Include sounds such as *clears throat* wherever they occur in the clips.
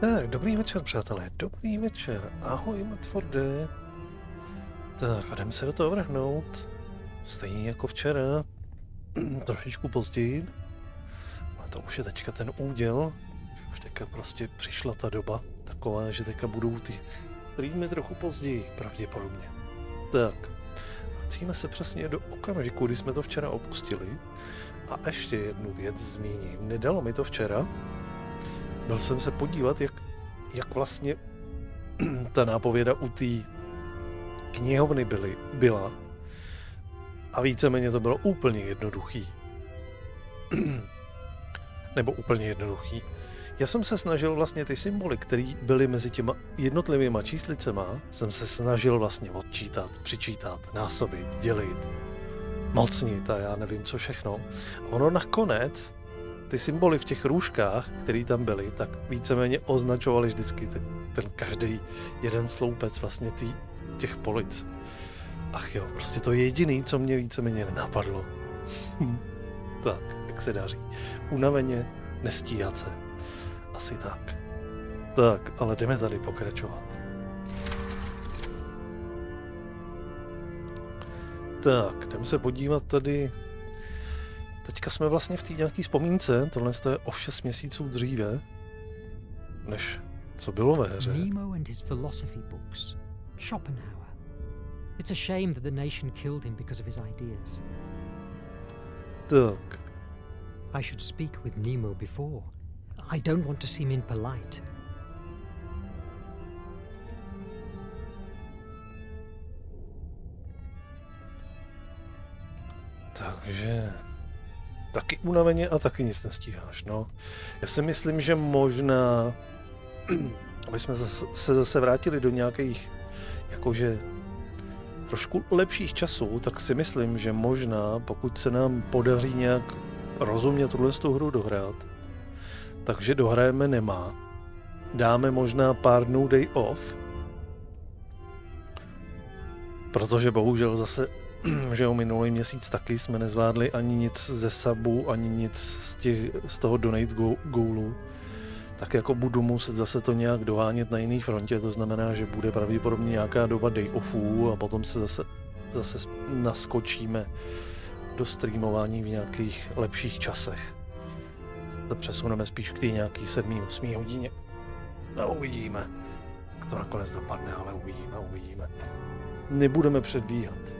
Tak, dobrý večer, přátelé. Dobrý večer. Ahoj, Matforde. Tak, a jdeme se do toho vrhnout. Stejně jako včera. *clears throat* Trošičku později. Ale to už je teďka ten úděl. Už teďka prostě přišla ta doba taková, že teďka budou ty mi trochu později, pravděpodobně. Tak, vracíme se přesně do okamžiku, kdy jsme to včera opustili. A ještě jednu věc zmíním. Nedalo mi to včera, byl jsem se podívat, jak, jak vlastně *clears throat* ta nápověda u té knihovny byly, byla. A víceméně to bylo úplně jednoduchý. *clears throat* Nebo úplně jednoduchý. Já jsem se snažil vlastně ty symboly, které byly mezi těma jednotlivými číslicema, jsem se snažil vlastně odčítat, přičítat, násobit, dělit, mocnit a já nevím co všechno. A ono nakonec ty symboly v těch růžkách, které tam byly, tak víceméně označovali vždycky ten, ten každý jeden sloupec vlastně tý, těch polic. Ach jo, prostě to je jediný, co mě víceméně nenapadlo. tak, jak se daří. Unaveně, nestíhat se. Asi tak. Tak, ale jdeme tady pokračovat. Tak, jdeme se podívat tady teďka jsme vlastně v té nějaké vzpomínce, tohle je o 6 měsíců dříve, než co bylo ve hře. Nemo and his philosophy books. Schopenhauer. It's a shame that the nation killed him because of his ideas. Tak. I should speak with Nemo before. I don't want to seem impolite. Takže taky unaveně a taky nic nestíháš, no. Já si myslím, že možná, *clears throat* aby jsme se zase vrátili do nějakých, jakože trošku lepších časů, tak si myslím, že možná, pokud se nám podaří nějak rozumně tuhle tu hru dohrát, takže dohrajeme nemá. Dáme možná pár dnů day off, protože bohužel zase *clears throat* že jo, minulý měsíc taky jsme nezvládli ani nic ze sabu, ani nic z, těch, z toho donate goalu. Tak jako budu muset zase to nějak dohánět na jiný frontě, to znamená, že bude pravděpodobně nějaká doba day offů a potom se zase, zase naskočíme do streamování v nějakých lepších časech. To přesuneme spíš k té nějaký 7-8 hodině. No uvidíme. Jak to nakonec dopadne, ale uvidíme, uvidíme. Nebudeme předbíhat.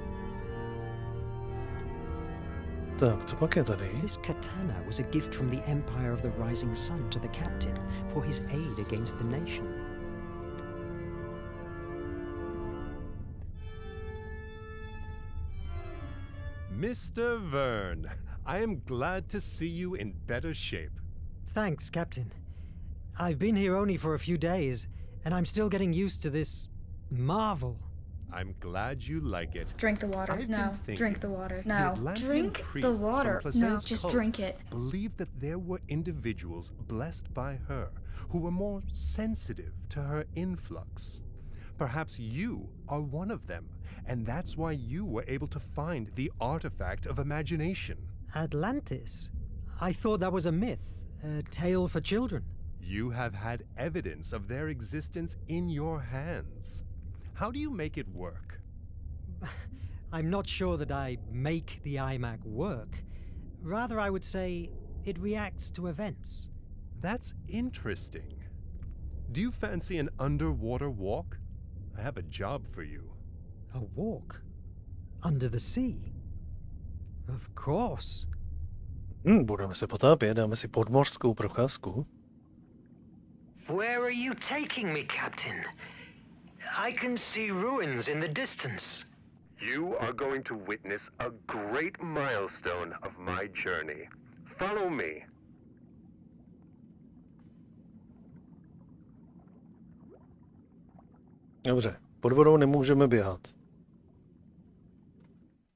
Tak, co pak je? This katana was a gift from the Empire of the Rising Sun to the captain for his aid against the nation. Mr. Verne, I am glad to see you in better shape. Thanks, Captain. I've been here only for a few days, and I'm still getting used to this marvel. I'm glad you like it. Drink the water. I've no. Drink the water. No. The drink the water. No. Just drink it. Believe that there were individuals blessed by her who were more sensitive to her influx. Perhaps you are one of them, and that's why you were able to find the artifact of imagination. Atlantis? I thought that was a myth, a tale for children. You have had evidence of their existence in your hands. How do you make it work? *laughs* I'm not sure that I make the IMAG work. Rather, I would say it reacts to events. That's interesting. Do you fancy an underwater walk? I have a job for you. A walk? Under the sea? Of course. Hmm, budeme se potápět, dáme si podmořskou procházku. Where are you taking me, Captain? I can see ruins in the distance. You are going to witness a great milestone of my journey. Follow me. Dobře, pod vodou nemůžeme běhat.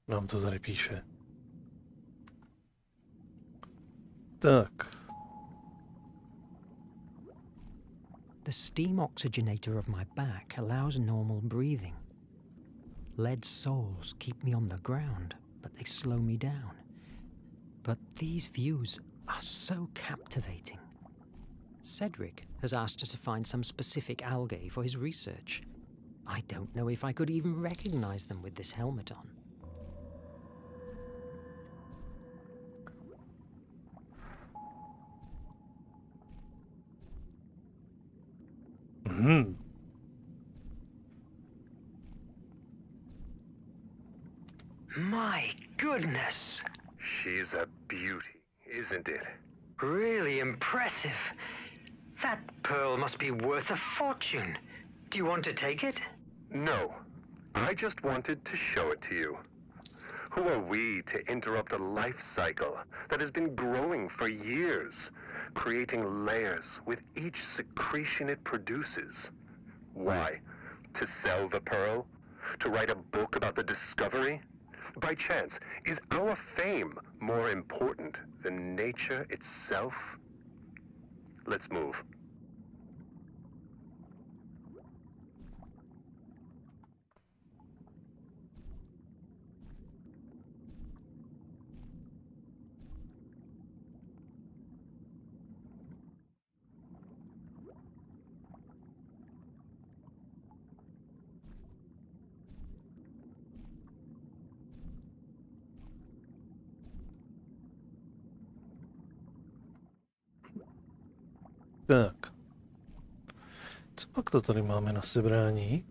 Nám to tady píše. Tak. The steam oxygenator of my back allows normal breathing. Lead soles keep me on the ground, but they slow me down. But these views are so captivating. Cedric has asked us to find some specific algae for his research. I don't know if I could even recognize them with this helmet on. Hmm. My goodness. She's a beauty, isn't it? Really impressive. That pearl must be worth a fortune. Do you want to take it? No. I just wanted to show it to you. Who are we to interrupt a life cycle that has been growing for years, creating layers with each secretion it produces? Why? To sell the pearl? To write a book about the discovery? By chance, is our fame more important than nature itself? Let's move. Tak. Co pak to tady máme na sebrání?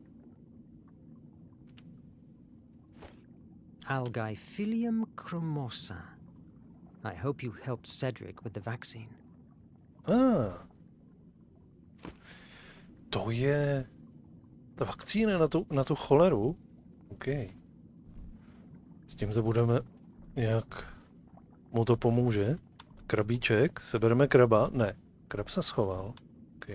Algae chromosa. I hope you helped Cedric with the vaccine. Ah. To je ta vakcína na tu, na tu choleru? OK. S tím se budeme nějak mu to pomůže. Krabíček, sebereme kraba? Ne. Krab se schoval. OK.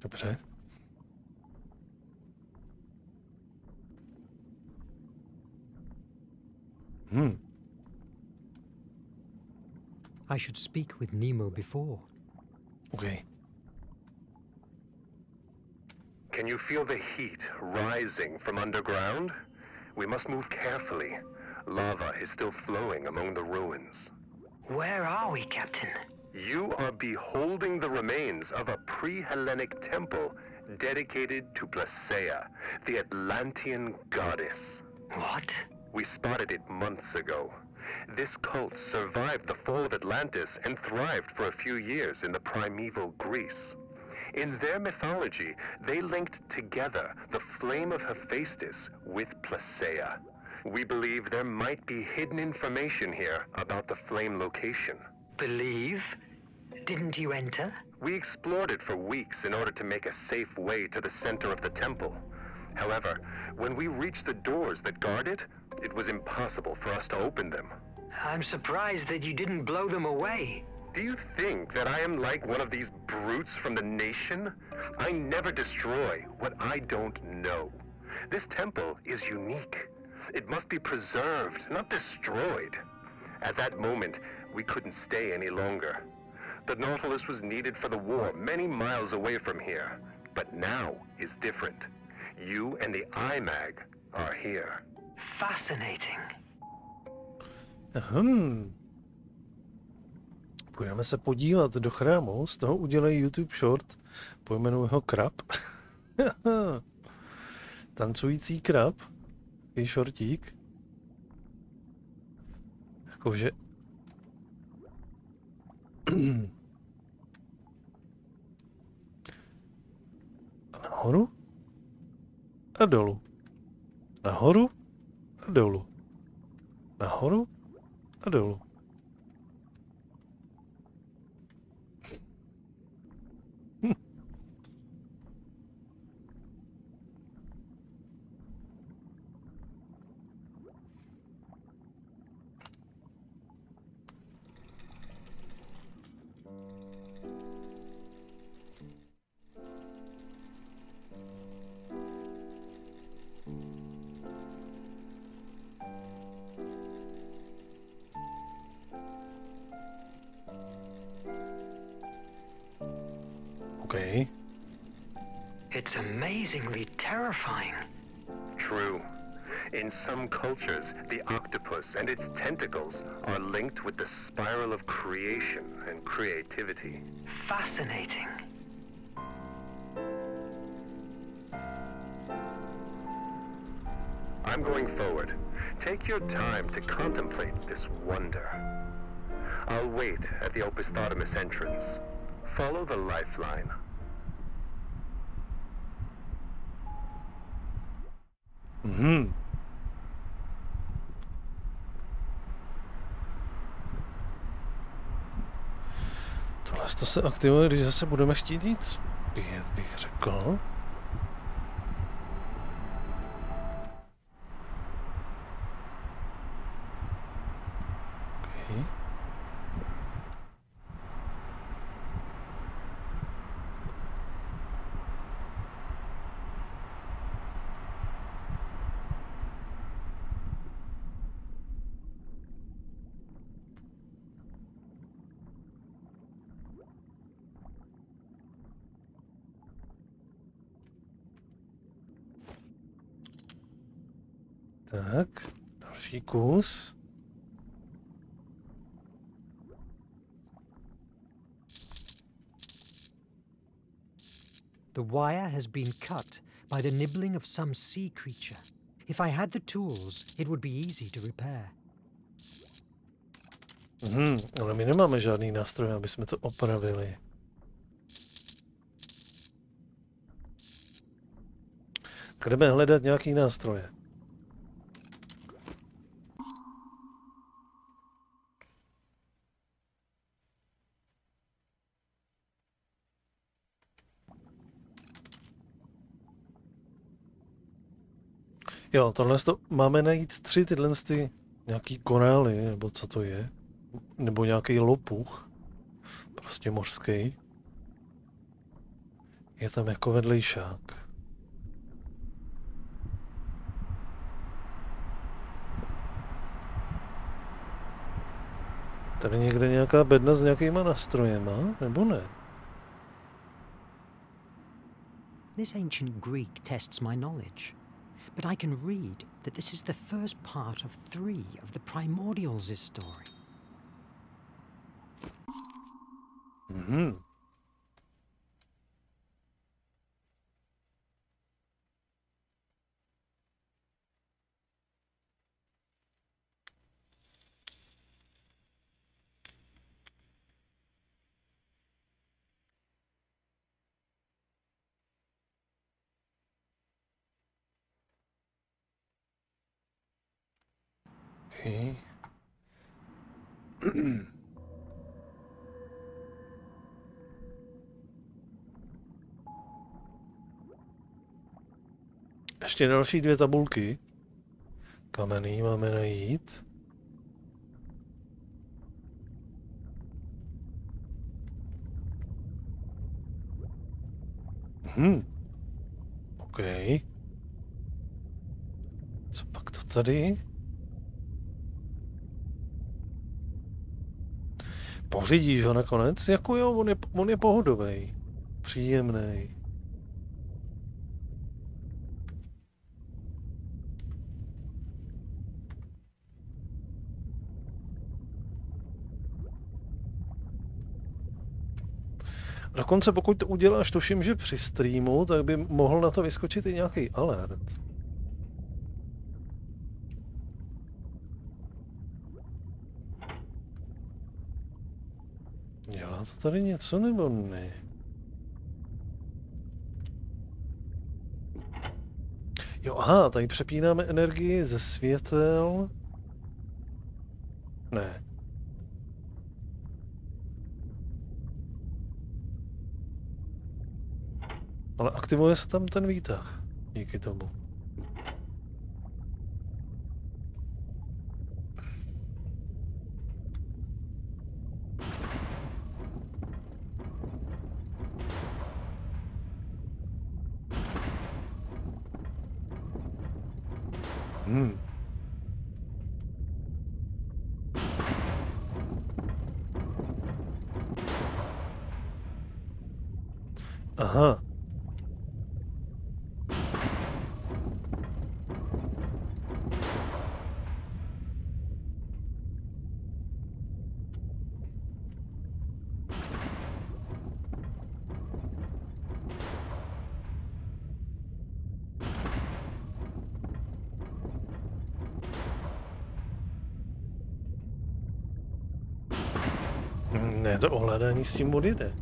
Dobře. Hmm. I should speak with Nemo before. Okay. Can you feel the heat rising from underground? We must move carefully. Lava is still flowing among the ruins. Where are we, Captain? You are beholding the remains of a pre-Hellenic temple dedicated to Placaea, the Atlantean goddess. What? We spotted it months ago. This cult survived the fall of Atlantis and thrived for a few years in the primeval Greece. In their mythology, they linked together the flame of Hephaestus with Placaea. We believe there might be hidden information here about the flame location. Believe? Didn't you enter? We explored it for weeks in order to make a safe way to the center of the temple. However, when we reached the doors that guard it, it was impossible for us to open them. I'm surprised that you didn't blow them away. Do you think that I am like one of these brutes from the nation? I never destroy what I don't know. This temple is unique. It must be preserved, not destroyed. At that moment, we couldn't stay any longer. The Nautilus was needed for the war many miles away from here. But now is different. You and the IMAG are here. Fascinating. Hmm. Půjdeme se podívat do chrámu, z toho udělají YouTube short, pojmenuji ho Krab. *laughs* Tancující krab, takový šortík. Jakože... *clears throat* Nahoru a dolů. Nahoru a dolů. Nahoru a dolů. Amazingly terrifying. True. In some cultures, the octopus and its tentacles are linked with the spiral of creation and creativity. Fascinating. I'm going forward. Take your time to contemplate this wonder. I'll wait at the Opisthotomus entrance. Follow the lifeline. Mhm. Tohle to se aktivuje, když zase budeme chtít jít zpět, bych řekl. Další. The wire has been cut by the nibbling of some sea creature. If I had the tools, it would be easy to repair. Mhm, ale my nemáme žádný nástroj, aby jsme to opravili. Jdeme hledat nějaký nástroje. Jo, tohle to máme najít tři tyhle ty nějaký korály, nebo co to je. Nebo nějaký lopuch. Prostě mořský. Je tam jako vedlejšák. Tady někde nějaká bedna s nějakýma nastrojema, nebo ne? This ancient Greek tests my knowledge. But I can read that this is the first part of three of the Primordials' story. Mm-hmm. Okay. *clears throat* Ještě další dvě tabulky. Kamenný máme najít. Hm. OK. Co pak to tady? Pořídíš ho nakonec, jako jo, on je, on je pohodový, příjemný. Dokonce pokud to uděláš, tuším, že při streamu, tak by mohl na to vyskočit i nějaký alert. Dělá to tady něco nebo ne? Jo, aha, tady přepínáme energii ze světel. Ne. Ale aktivuje se tam ten výtah. Díky tomu. To s tím odjede.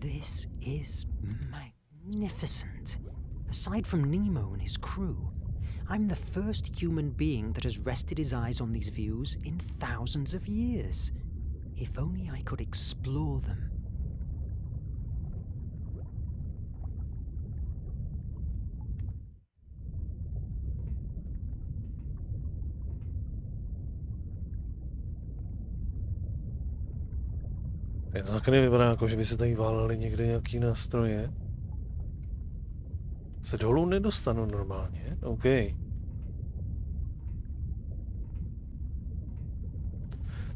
This is magnificent. Aside from Nemo and his crew, I'm the first human being that has rested his eyes on these views in thousands of years. If only I could explore them. Taky nevypadá jako, že by se tady válely někde nějaký nástroje. Se dolů nedostanu normálně? OK.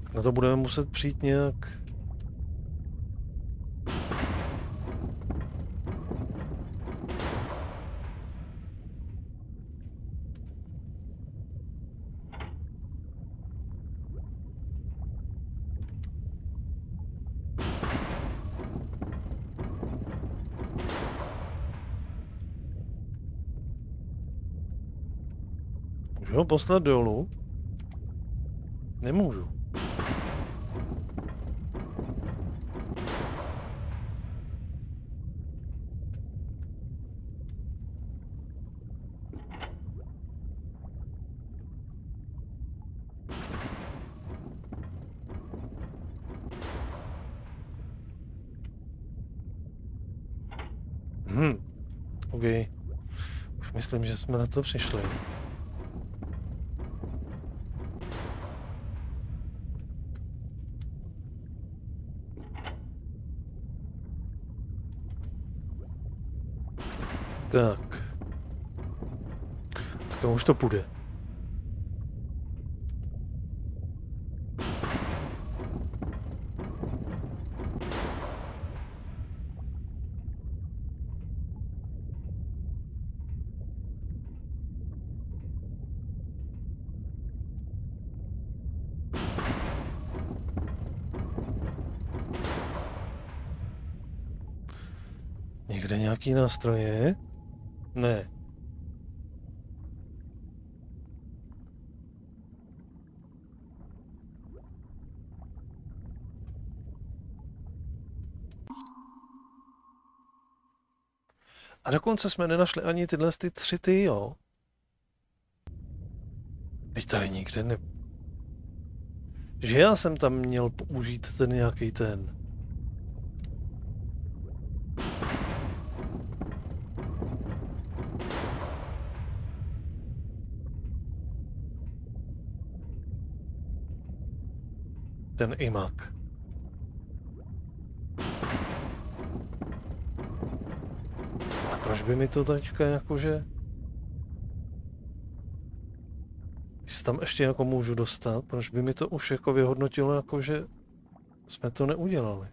Tak na to budeme muset přijít nějak ho poslat dolů? Nemůžu. Hmm. OK. Už myslím, že jsme na to přišli. Tak. Tak už to půjde. Někde nějaký nástroje? Ne. A dokonce jsme nenašli ani tyhle ty tři ty, jo. Teď tady nikde ne... Že já jsem tam měl použít ten nějaký ten... ten imak. A proč by mi to teďka jakože... Když se tam ještě jako můžu dostat, proč by mi to už jako vyhodnotilo, jakože jsme to neudělali?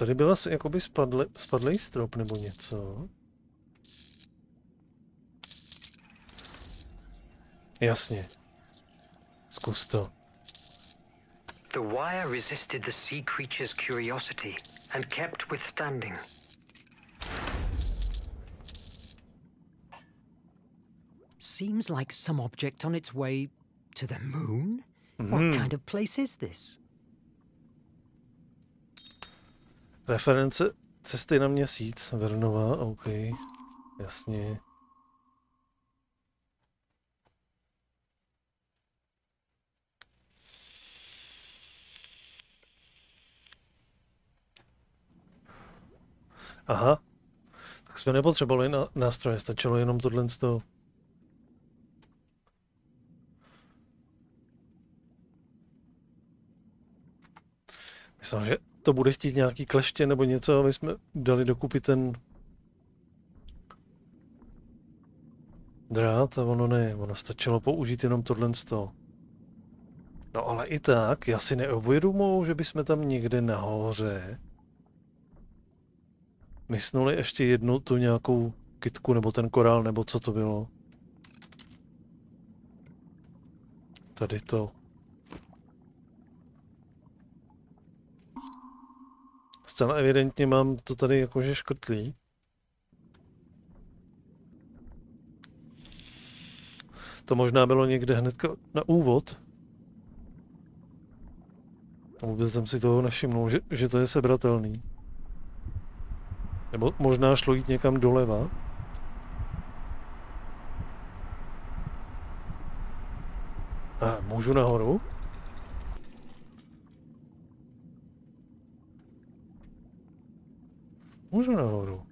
Tady byla jakoby spadle, spadlej strop nebo něco. Jasně. Zkus to. The wire resisted the sea creature's curiosity and kept withstanding. Seems like some object on its way to the moon? Mm. What hmm. kind of place is this? Reference cesty na měsíc, Vernova, OK, jasně. Aha, tak jsme nepotřebovali na, nástroje, stačilo jenom tohle z toho. Myslím, že to bude chtít nějaký kleště nebo něco, aby jsme dali dokupy ten drát a ono ne, ono stačilo použít jenom tohle z toho. No ale i tak, já si neuvědomuji, že bychom tam někde nahoře mysnuli ještě jednu tu nějakou kitku nebo ten korál, nebo co to bylo. Tady to. Zcela evidentně mám to tady jakože škrtlý. To možná bylo někde hned na úvod. A vůbec jsem si toho nevšimnul, že, že to je sebratelný. Nebo možná šlo jít někam doleva. A můžu nahoru? Můžu nahoru.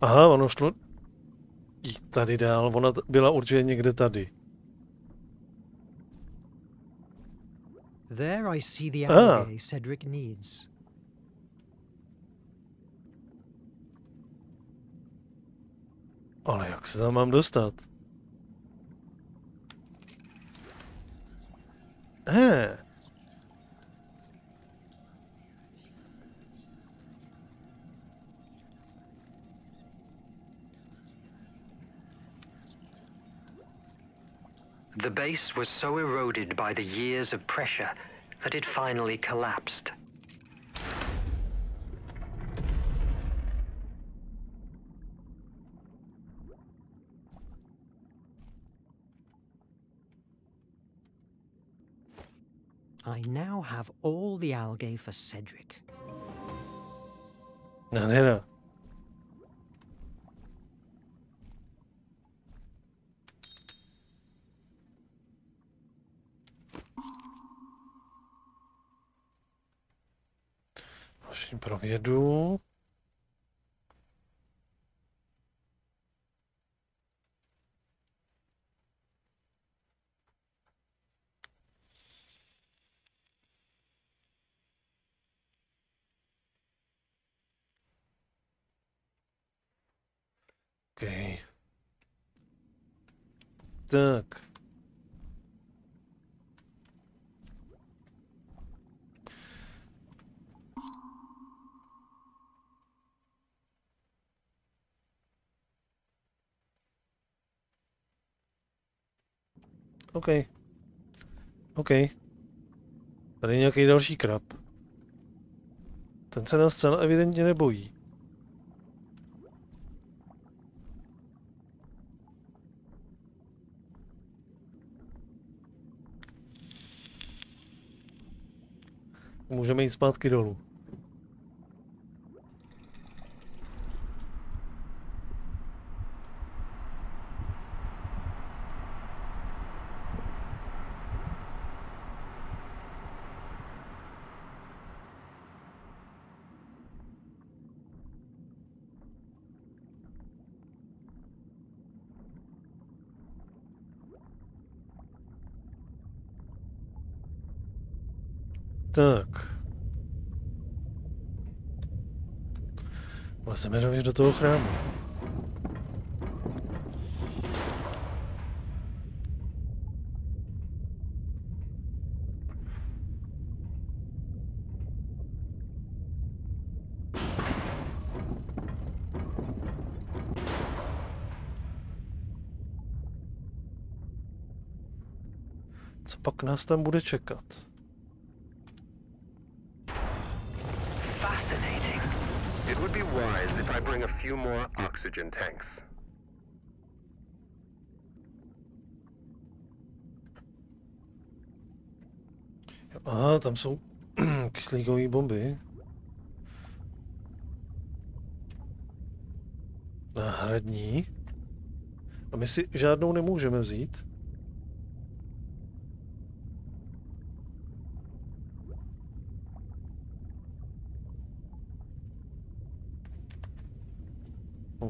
Aha, ono šlo jít tady dál. Ona byla určitě někde tady. There I see the algae ah. Cedric needs. Ale jak se tam mám dostat? He. The base was so eroded by the years of pressure that it finally collapsed. I now have all the algae for Cedric. No, no, no. Dalším pro. Tak. OK. OK. Tady je nějaký další krab. Ten se nás celé evidentně nebojí. Můžeme jít zpátky dolů. Tak. Lezeme dovnitř do toho chrámu. Co pak nás tam bude čekat? I bring a few more oxygen tanks. Aha, tam jsou *clears throat* kyslíkové bomby. Náhradní. A my si žádnou nemůžeme vzít.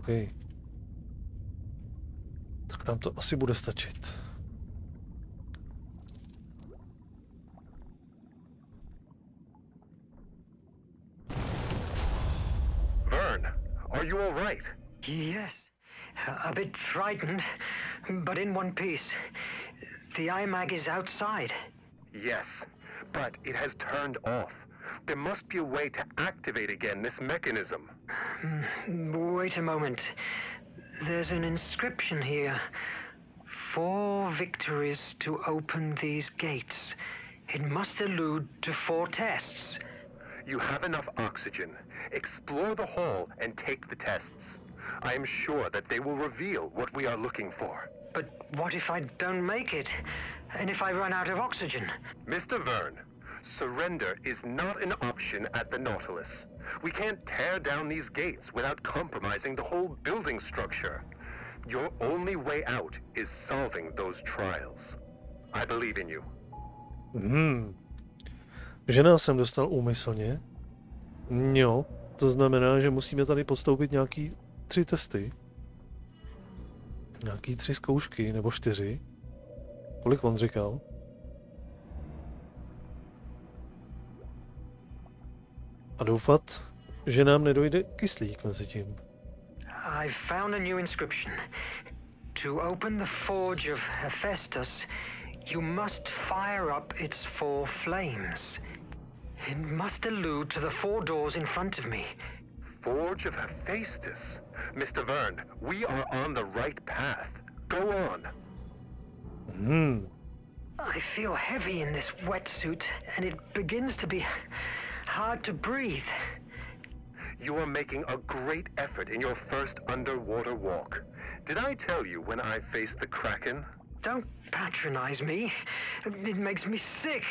OK. Tak nám to asi bude stačit. Verne, are you all right? Yes. A bit frightened, but in one piece. The IMAG is outside. Yes, but it has turned off. There must be a way to activate again this mechanism. Hmm, wait a moment. There's an inscription here. Four victories to open these gates. It must allude to four tests. You have enough oxygen. Explore the hall and take the tests. I am sure that they will reveal what we are looking for. But what if I don't make it? And if I run out of oxygen? Mr. Verne, surrender is not an option at the Nautilus. We can't tear down these gates without compromising the whole building structure. Your only way out is solving those trials. I believe in you. Hmm. Žena jsem dostal úmyslně. Jo, to znamená, že musíme tady postoupit nějaký tři testy. Nějaký tři zkoušky, nebo čtyři. Kolik on říkal? A doufat, že nám nedojde kyslík mezi tím. I found a new inscription. To open the forge of Hephaestus, you must fire up its four flames. It must allude to the four doors in front of me. Forge of Hephaestus? Mr. Verne, we are on the right path. Go on. Hmm. I feel heavy in this wetsuit, and it begins to be hard to breathe. You are making a great effort in your first underwater walk. Did I tell you when I faced the Kraken? Don't patronize me. It makes me sick.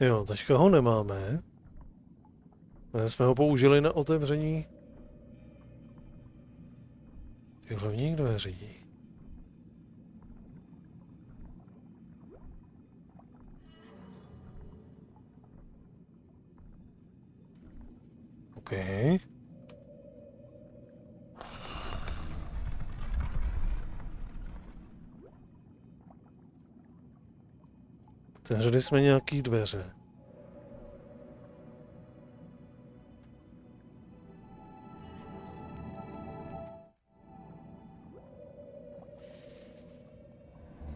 Jo, teďka ho nemáme. My jsme ho použili na otevření hlavních dveří. OK. Otevřeli jsme nějaký dveře.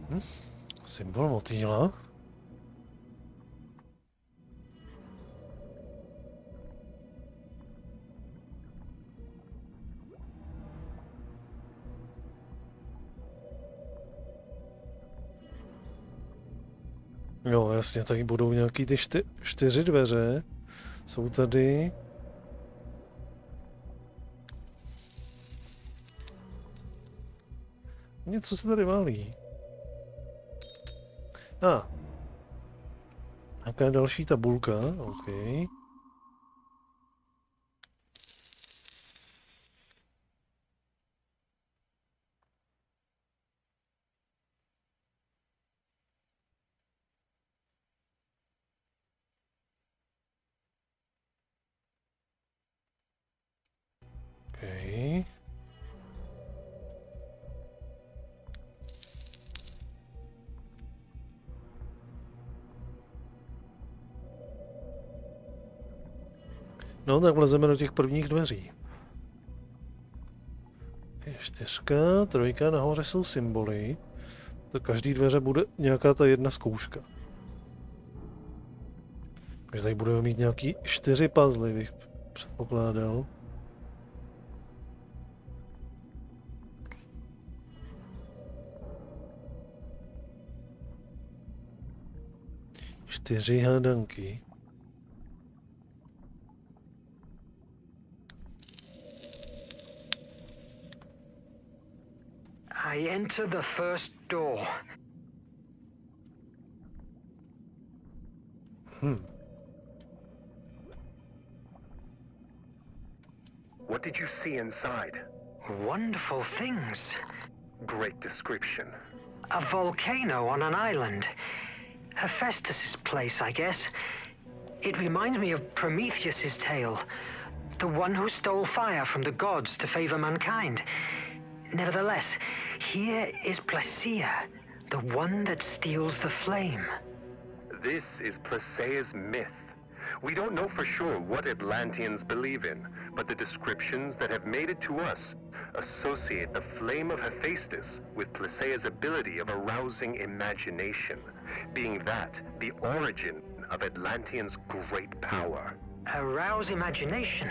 Hm? Symbol motýla. Jo, jasně, tady budou nějaký ty čty, čtyři dveře. Jsou tady. Něco se tady válí. A. Ah. Jaká další tabulka? OK. No, tak vlezeme do těch prvních dveří. čtyřka, trojka, nahoře jsou symboly. To každý dveře bude nějaká ta jedna zkouška. Takže tady budeme mít nějaký čtyři puzzle, bych předpokládal. Čtyři hádanky. I enter the first door. Hmm. What did you see inside? Wonderful things. Great description. A volcano on an island. Hephaestus's place, I guess. It reminds me of Prometheus's tale. The one who stole fire from the gods to favor mankind. Nevertheless, here is Placia, the one that steals the flame. This is Placia's myth. We don't know for sure what Atlanteans believe in, but the descriptions that have made it to us associate the flame of Hephaestus with Placia's ability of arousing imagination, being that the origin of Atlanteans' great power. Arouse imagination?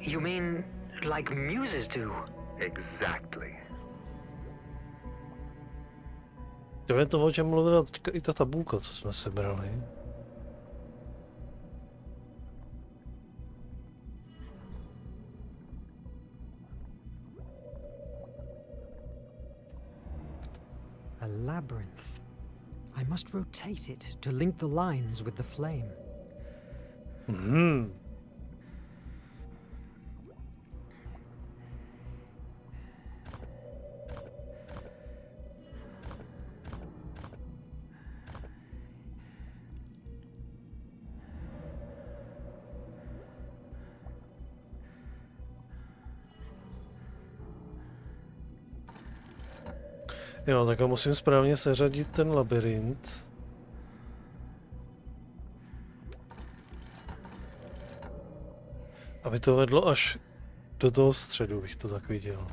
You mean like muses do? Exactly. To je to, o čem mluvila teďka i ta tabulka, co jsme sebrali. A labyrinth. I must rotate it to link the lines with the flame. Hmm. Jo, tak musím správně seřadit ten labirint. Aby to vedlo až do toho středu, bych to tak viděl.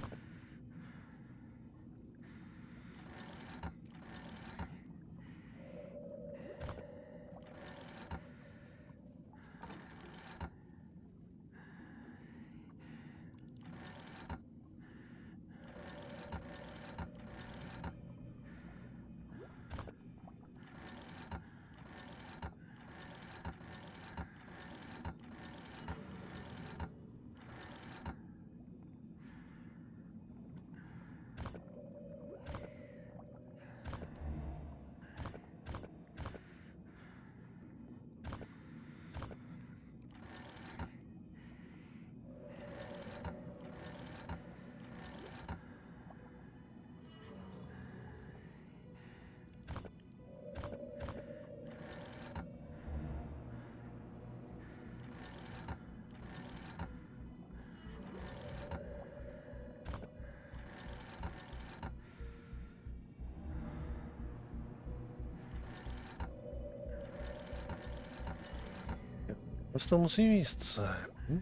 To musí jíst se. Hm?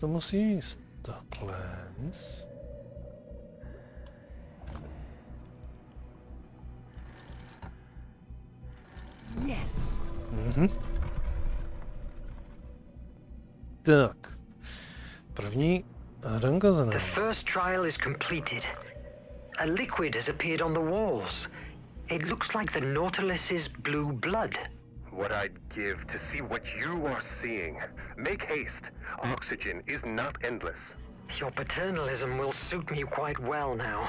To musí jíst takhle. Yes. Mhm. Tak. První hranka za The first trial is completed. A liquid has appeared on the walls. It looks like the Nautilus's blue blood. What I'd give to see what you are seeing. Make haste. Oxygen is not endless. Your paternalism will suit me quite well now.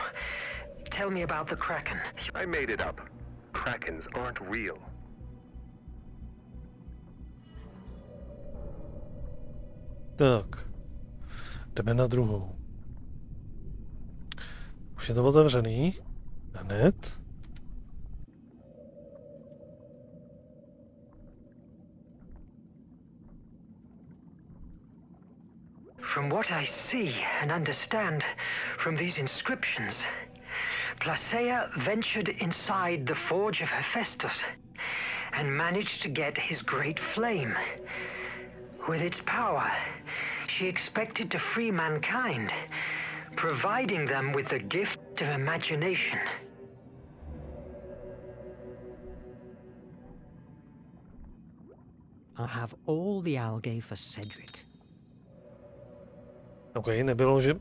Tell me about the Kraken. I made it up. Krakens aren't real. Tak. Jdeme na druhou. Je to otevřený. Hned. From what I see and understand from these inscriptions, Placea ventured inside the forge of Hephaestus and managed to get his great flame. With its power, she expected to free mankind providing them with the gift of imagination. I'll have all the algae for Cedric. OK, nebylo, že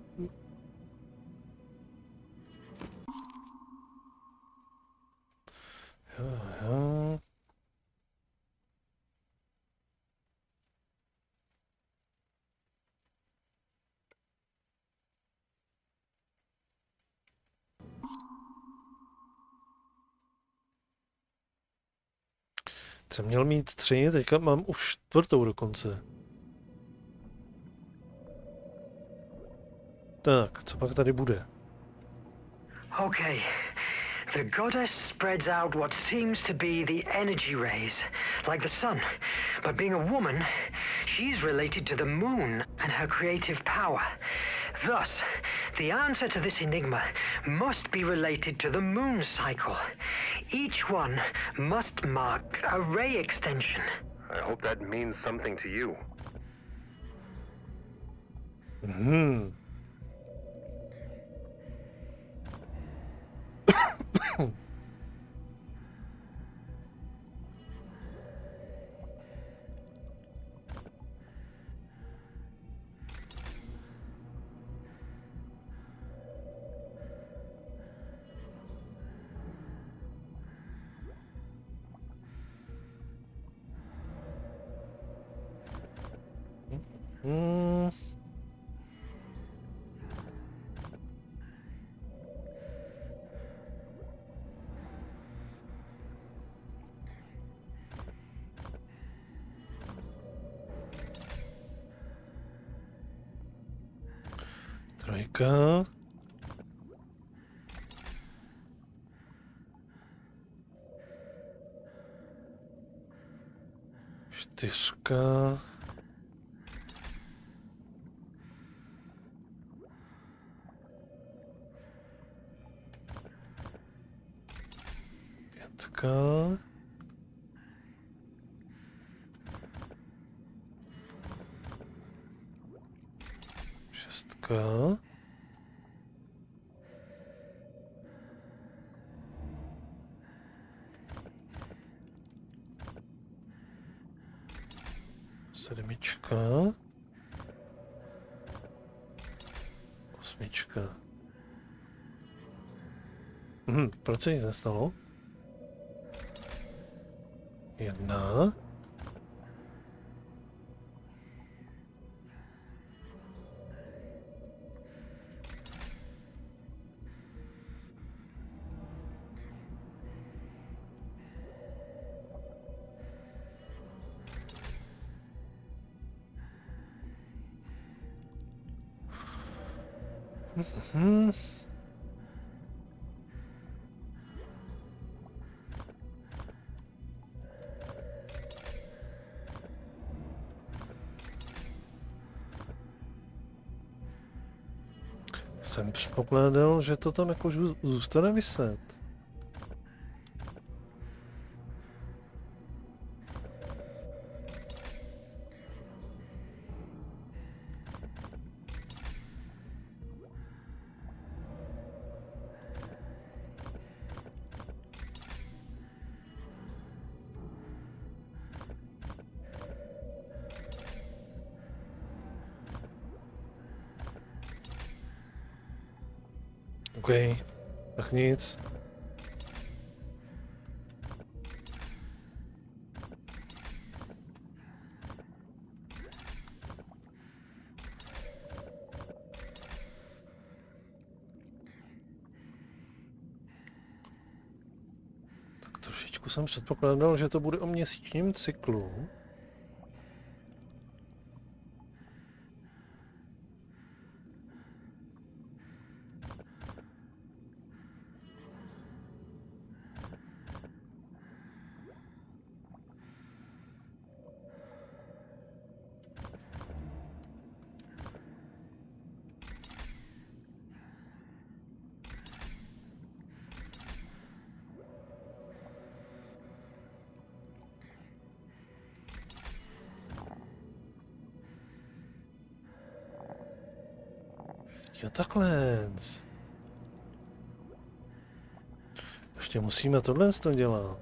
Jsem měl mít tři, teďka mám už čtvrtou dokonce. Tak, co pak tady bude? Okay. The goddess spreads out what seems to be the energy rays, like the sun. But being a woman, she's related to the moon and her creative power. Thus, the answer to this enigma must be related to the moon cycle. Each one must mark a ray extension. I hope that means something to you. Hmm. Mmm. pra cá. Este cá. Proč se nic nestalo? Jedna. Jsem předpokládal, že to tam jako zůstane vyset. Předpokládal, že to bude o měsíčním cyklu. Takhle. Ještě musíme tohle to dělat.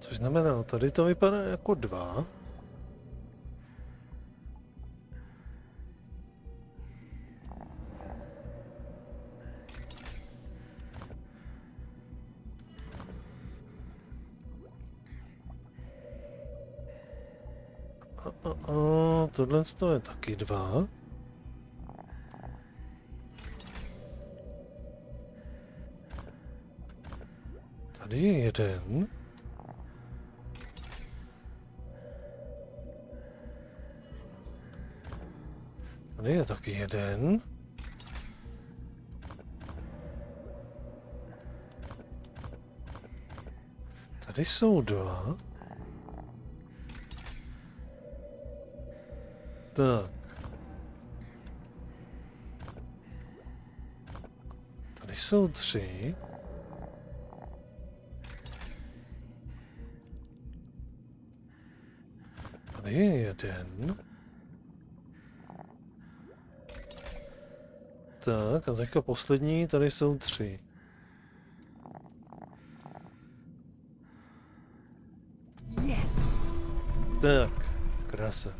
Což znamená, tady to vypadá jako dva. tohle to je taky dva. Tady je jeden. Tady je taky jeden. Tady jsou dva. Tak. Tady jsou tři. Tady je jeden. Tak a teďka poslední, tady jsou tři. Yes. Tak, krása.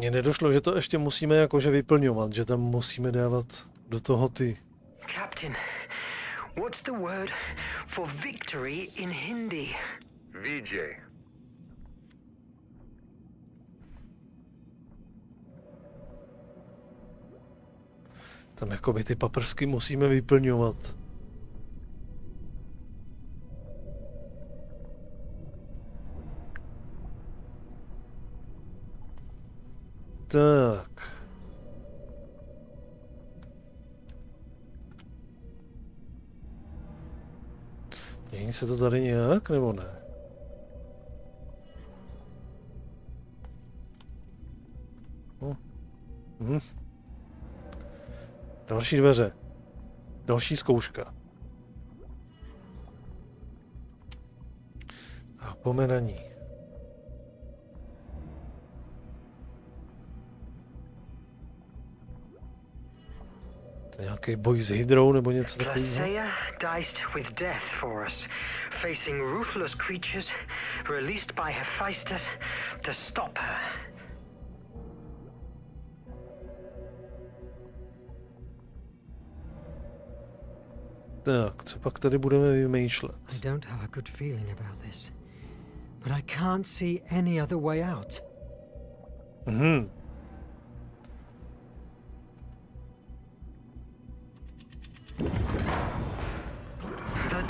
Mně nedošlo, že to ještě musíme jakože vyplňovat, že tam musíme dávat do toho ty. Captain, what's the word for victory in Hindi? VJ. Tam jakoby ty paprsky musíme vyplňovat. Tak. Mění se to tady nějak, nebo ne? No. Hm. Další dveře. Další zkouška. A pomenaní. Nějaký boj s hydrou nebo něco takového? Diced with death for us, facing ruthless creatures released by Hephaestus to stop her. Tak, co pak tady budeme vymýšlet? I don't have a good feeling about this, but I can't see any other way out. Mhm. The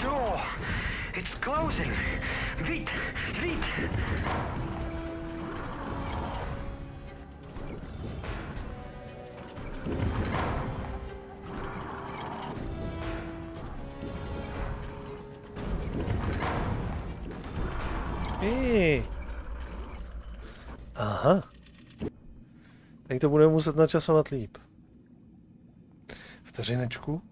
door! It's closing! Vite! Hey. Aha. Teď to budeme muset načasovat líp. Vteřinečku.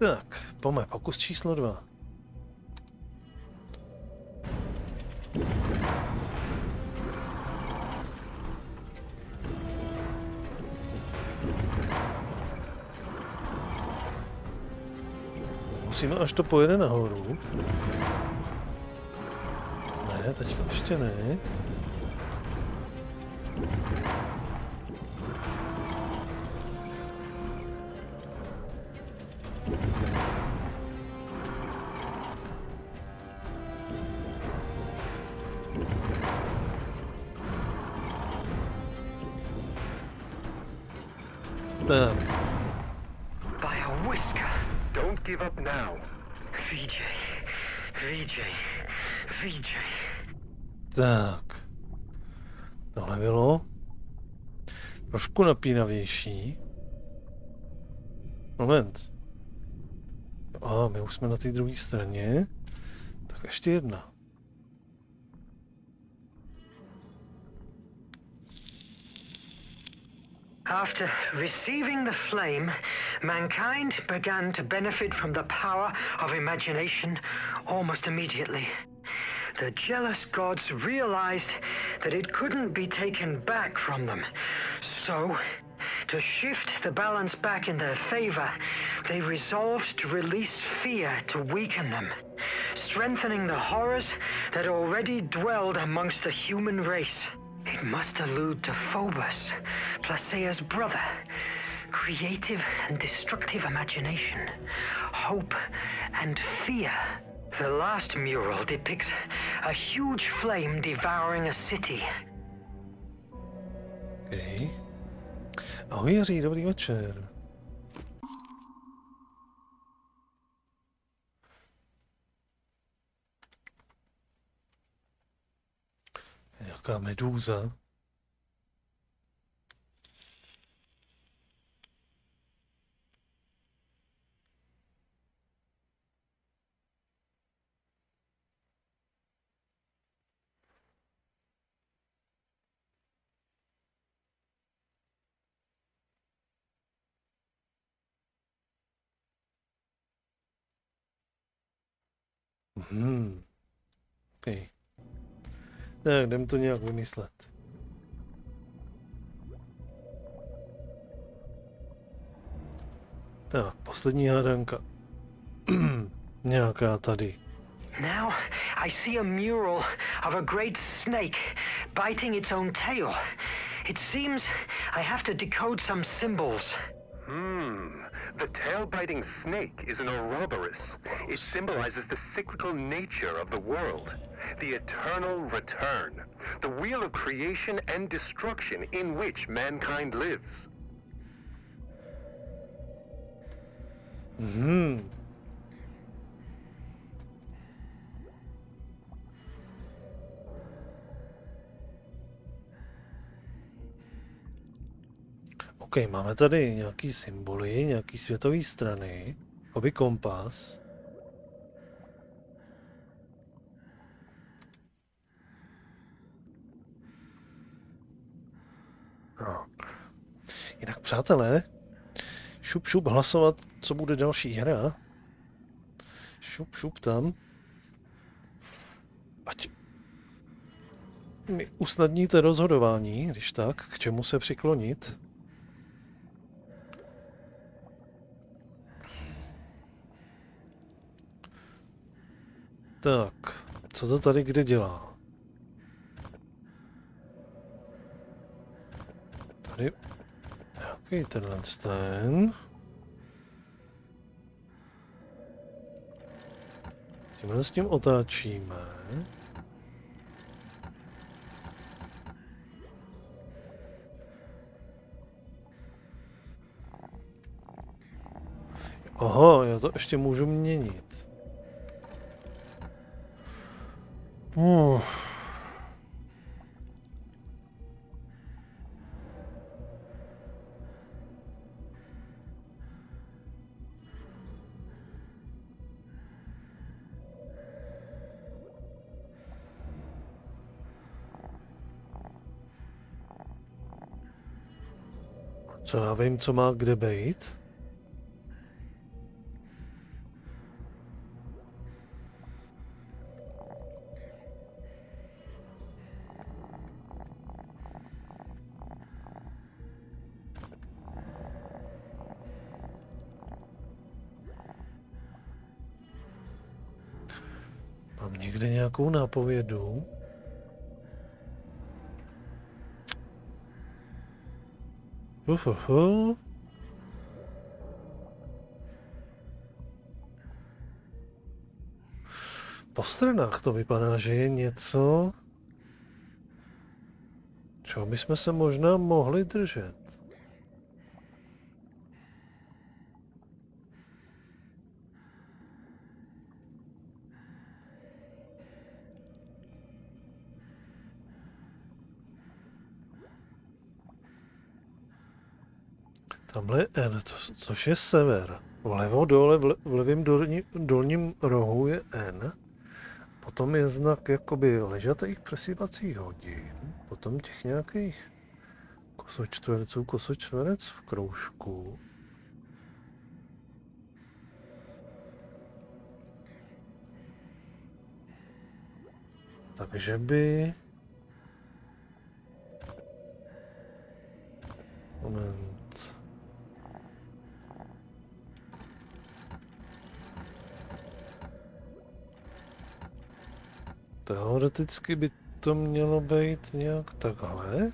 Tak, pojďme, pokus číslo dva. Musíme, až to pojede nahoru. Ne, teďka ještě ne. Moment. A my už jsme na té druhé straně. Tak ještě jedna. After receiving the flame, mankind began to benefit from the power of imagination almost immediately. The jealous gods realized that it couldn't be taken back from them. So, to shift the balance back in their favor, they resolved to release fear to weaken them, strengthening the horrors that already dwelled amongst the human race. It must allude to Phobos, Placea's brother. Creative and destructive imagination, hope and fear the last mural depicts a huge flame devouring a city. Okay. Ahoj Jiří, dobrý večer. Nějaká medúza. Hmm. Okay. Tak, jdem to nějak vymyslet. Tak, poslední hádanka. *clears throat* Nějaká tady. Now I see a mural of a great snake biting its own tail. It seems I have to decode some symbols. Hmm. The tail-biting snake is an Ouroboros. It symbolizes the cyclical nature of the world, the eternal return, the wheel of creation and destruction in which mankind lives. Hmm. OK, máme tady nějaký symboly, nějaký světové strany, oby kompas. Tak. Jinak přátelé, šup šup hlasovat, co bude další hra. Šup šup tam. Ať mi usnadníte rozhodování, když tak, k čemu se přiklonit. Tak, co to tady kde dělá? Tady nějaký tenhle ten. Tímhle s tím otáčíme. Aha, já to ještě můžu měnit. Uh. Co já vím, co má kde být? Nápovědu? Ufufu. Po stranách to vypadá, že je něco, čeho bychom se možná mohli držet. Tamhle N, to, což je sever. Vlevo dole, v levém dolní, dolním rohu je N. Potom je znak jakoby ležatých přesývacích hodin. Potom těch nějakých kosočtverců, kosočtverec v kroužku. Takže by... Moment. Teoreticky by to mělo být nějak takhle.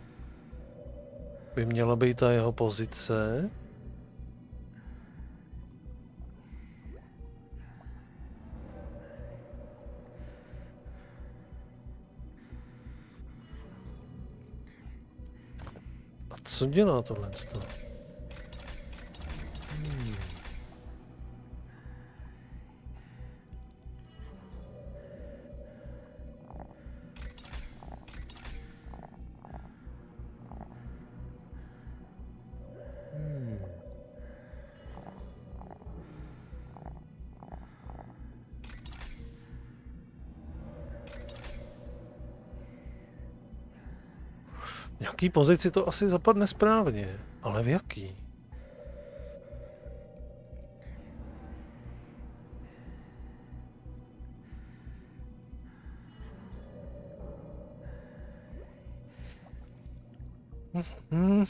By měla být ta jeho pozice. A co dělá tohle? Hmm. Jaký pozici to asi zapadne správně, ale v jaký? Hmm.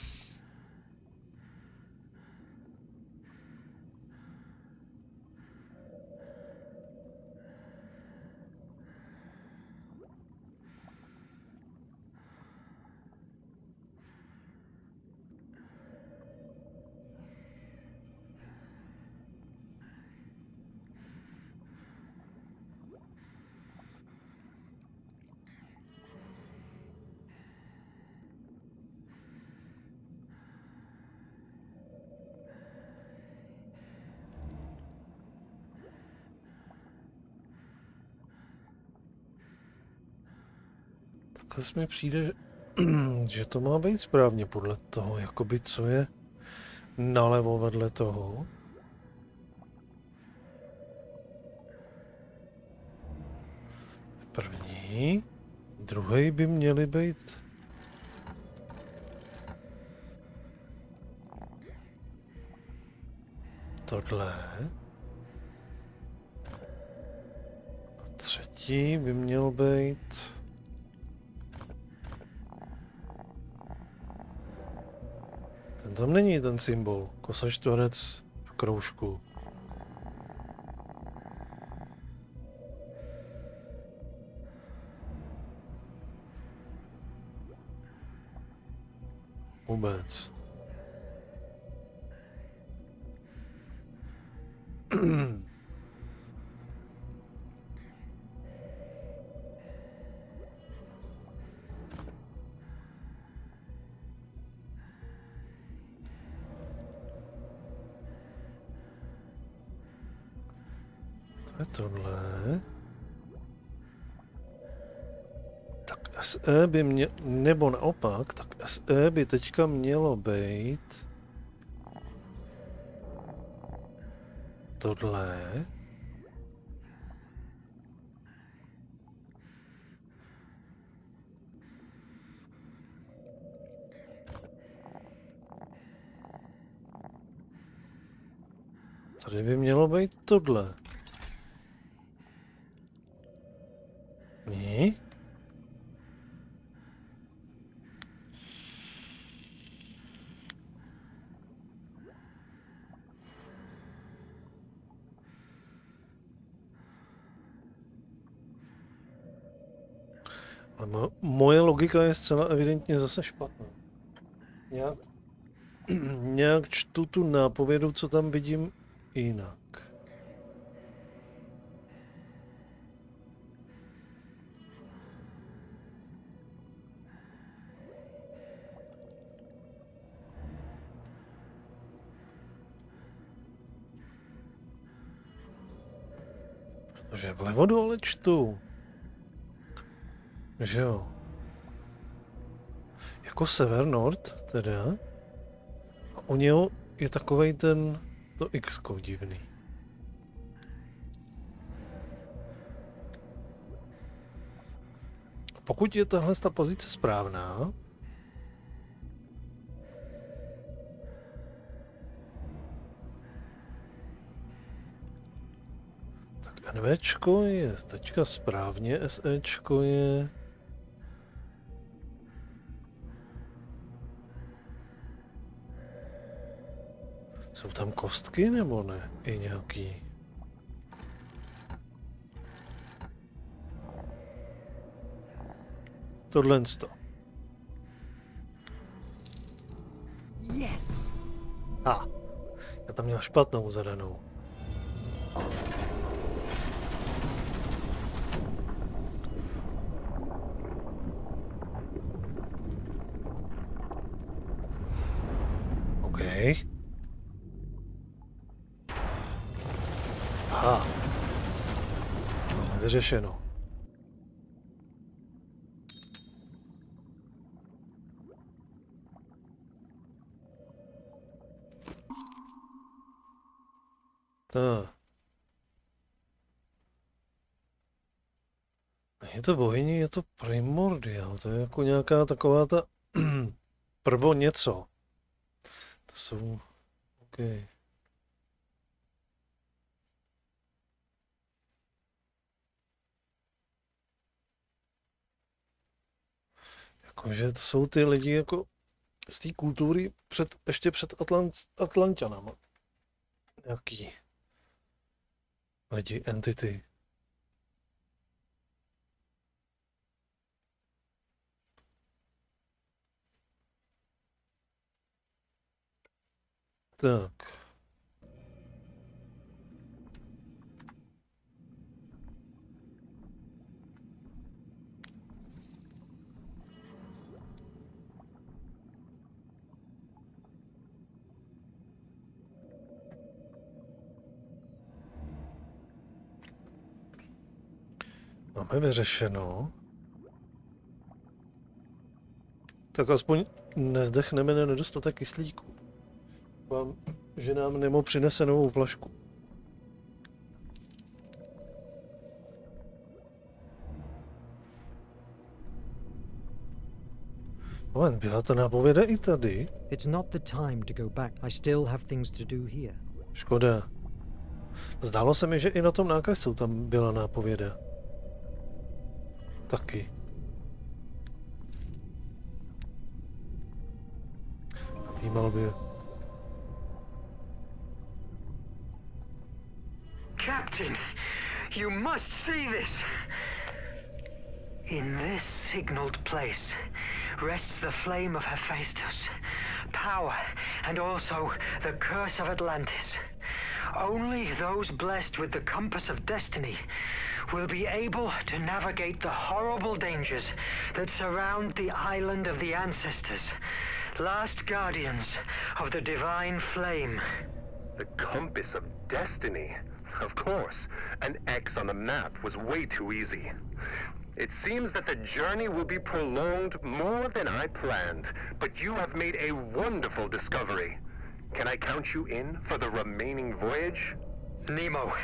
Zase mi přijde, *clears throat* že to má být správně podle toho, jakoby co je nalevo vedle toho. První, druhý by měly být tohle. Třetí by měl být tam není ten symbol. Kosačtvorec v kroužku. Vůbec. SE by mě, nebo naopak, tak SE by teďka mělo být tohle. Tady by mělo být tohle. Logika je zcela evidentně zase špatná. Nějak, *clears throat* nějak čtu tu nápovědu, co tam vidím jinak. Protože vlevo dole čtu. Že jo. Jako sever nord teda. A u něho je takovej ten, to x divný. Pokud je tahle ta pozice správná, NVčko je teďka správně, SEčko je... tam kostky nebo ne? I nějaký... Tohle to. Yes! A, ah, já tam měl špatnou zadanou. Aha. Máme vyřešeno. Je to bohyně, je to primordial, to je jako nějaká taková ta *clears throat* prvo něco. To jsou, okay. Jakože to jsou ty lidi jako z té kultury před, ještě před Atlant, Atlantianama. Jaký lidi, entity. Tak. Máme vyřešeno. Tak aspoň nezdechneme na nedostatek kyslíku. Vám, že nám Nemo přinese novou flašku. Moment, byla ta nápověda i tady? It's not the time to go back. I still have things to do here. Škoda. Zdálo se mi, že i na tom nákresu tam byla nápověda. Taky. Týmal by... Captain, you must see this. In this signaled place rests the flame of Hephaestus, power, and also the curse of Atlantis. Only those blessed with the compass of destiny will be able to navigate the horrible dangers that surround the island of the ancestors, last guardians of the divine flame. The compass of destiny? Of course. An X on the map was way too easy. It seems that the journey will be prolonged more than I planned, but you have made a wonderful discovery. Can I count you in for the remaining voyage? Nemo,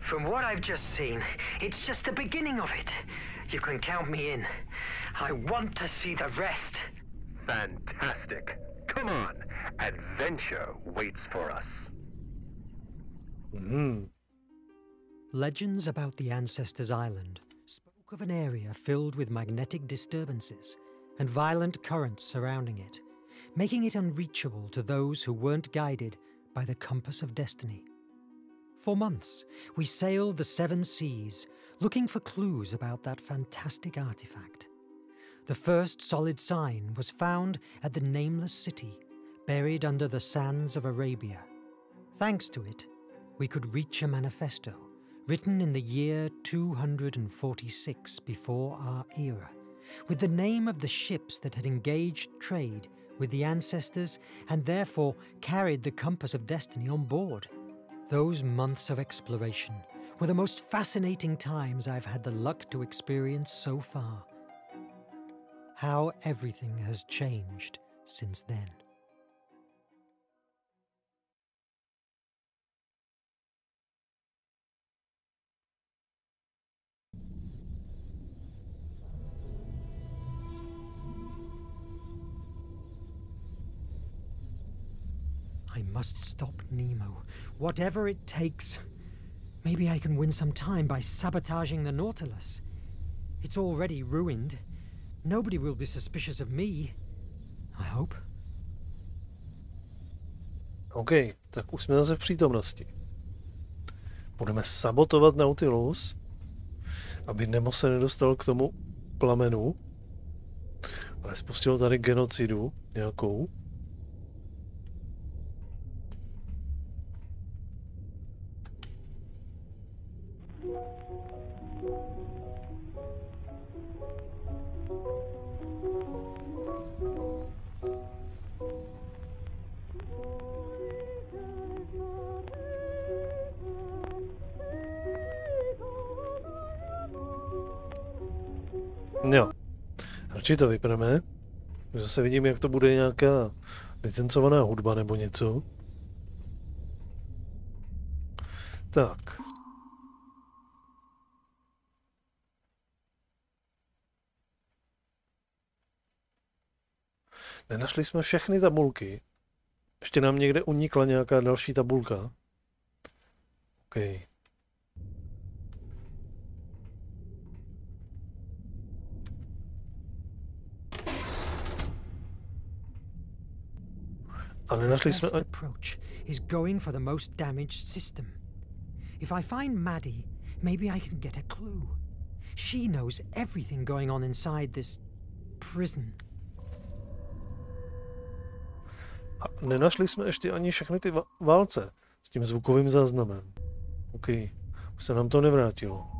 from what I've just seen, it's just the beginning of it. You can count me in. I want to see the rest. Fantastic. Come on. Adventure waits for us. Mm. Legends about the Ancestors Island spoke of an area filled with magnetic disturbances and violent currents surrounding it, making it unreachable to those who weren't guided by the compass of destiny. For months, we sailed the seven seas, looking for clues about that fantastic artifact. The first solid sign was found at the nameless city, buried under the sands of Arabia. Thanks to it, we could reach a manifesto written in the year 246 before our era, with the name of the ships that had engaged trade with the ancestors and therefore carried the compass of destiny on board. Those months of exploration were the most fascinating times I've had the luck to experience so far. How everything has changed since then. I must stop Nemo, whatever it takes. Maybe I can win some time by sabotaging the Nautilus. It's already ruined. Nobody will be suspicious of me. I hope. OK, tak už jsme zase v přítomnosti. Budeme sabotovat Nautilus, aby Nemo se nedostal k tomu plamenu, ale spustil tady genocidu nějakou. Radši to vypneme. Zase vidím, jak to bude nějaká licencovaná hudba nebo něco. Tak. Nenašli jsme všechny tabulky. Ještě nám někde unikla nějaká další tabulka. Okay. Našli jsme... approach is going for the most damaged system. If I find Maddie, maybe I can get a clue. She knows everything going on inside this prison. A nenašli jsme ještě ani všechny ty válce s tím zvukovým záznamem. OK, už se nám to nevrátilo.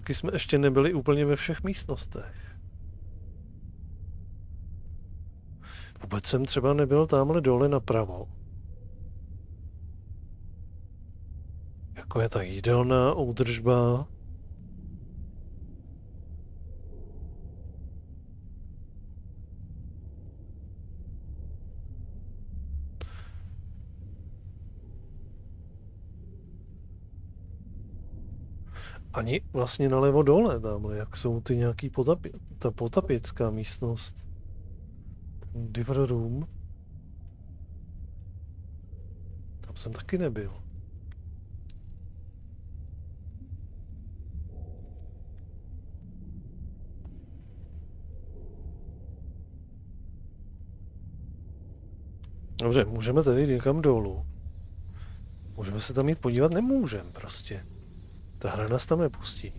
Taky jsme ještě nebyli úplně ve všech místnostech. Vůbec jsem třeba nebyl tamhle dole napravo. Jako je ta jídelná údržba. Ani vlastně nalevo dole tamhle, jak jsou ty nějaký potapě, ta potapěcká místnost. Diver room. Tam jsem taky nebyl. Dobře, můžeme jít někam dolů. Můžeme se tam jít podívat? Nemůžeme prostě. Ta hra nás tam nepustí.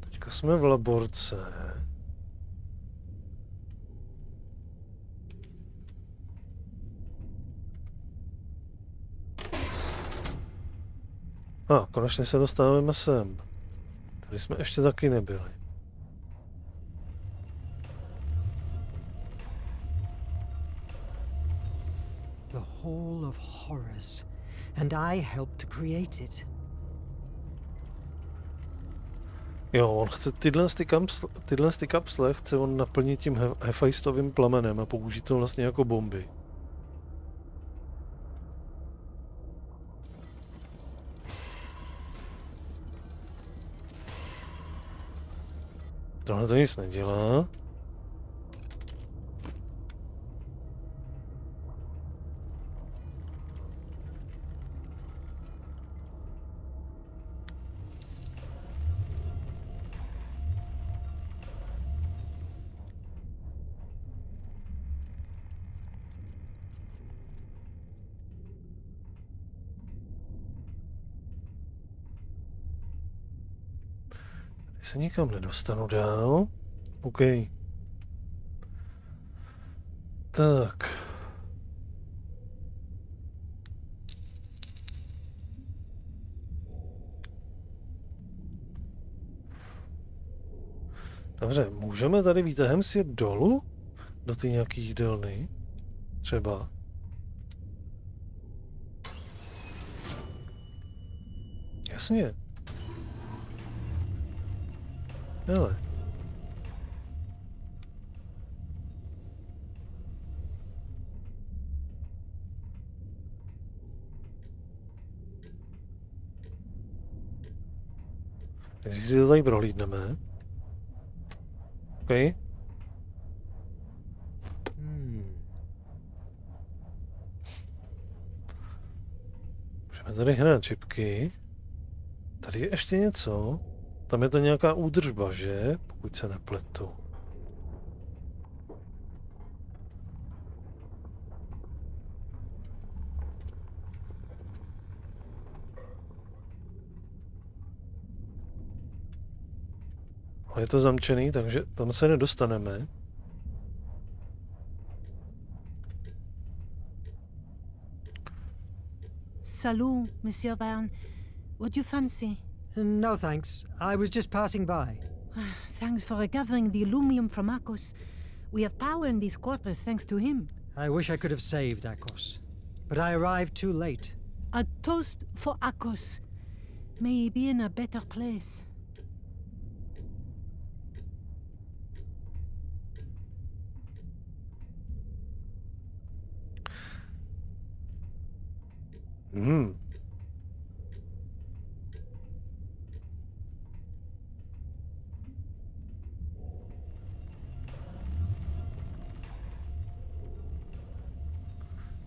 Teďka jsme v laborce. A, konečně se dostáváme sem. Tady jsme ještě taky nebyli. The Hall of Horrors, and I helped create it. Jo, on chce tyhle, ty kapsle, tyhle ty kapsle chce on naplnit tím hefajstovým plamenem a použít to vlastně jako bomby. Tohle to nic nedělá. Se nikam nedostanu dál. OK. Tak. Dobře, můžeme tady výtahem sjet dolů? Do ty nějaký jídelny? Třeba. Jasně. Hele. Takže si to tady prohlídneme. OK. Hmm. Můžeme tady hrát čipky. Tady je ještě něco. Tam je to nějaká údržba, že? Pokud se nepletu. Ale je to zamčený, takže tam se nedostaneme. Salut, Monsieur Brown. What do you fancy? No, thanks. I was just passing by. *sighs* thanks for recovering the aluminum from Akos. We have power in these quarters thanks to him. I wish I could have saved Akos. But I arrived too late. A toast for Akos. May he be in a better place. Hmm.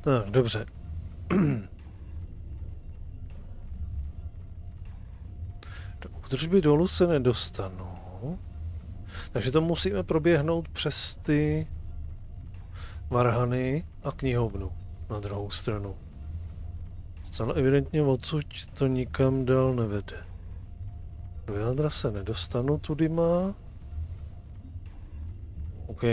Tak, dobře. Do údržby dolů se nedostanu. Takže to musíme proběhnout přes ty varhany a knihovnu na druhou stranu. Zcela evidentně odsud to nikam dál nevede. Do jádra se nedostanu, tudy má. OK.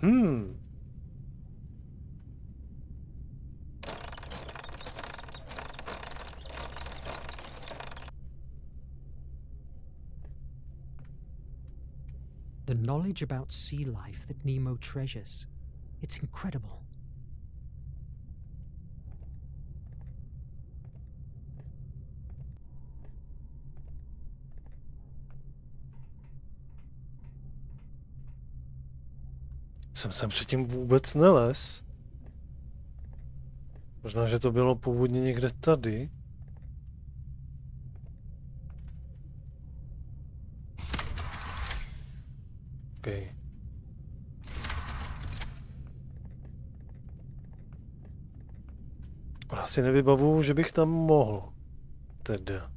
Hmm. The knowledge about sea life that Nemo treasures. It's incredible. Jsem sem předtím vůbec neles. Možná, že to bylo původně někde tady. Okay. Ale si nevybavu, že bych tam mohl. Teda.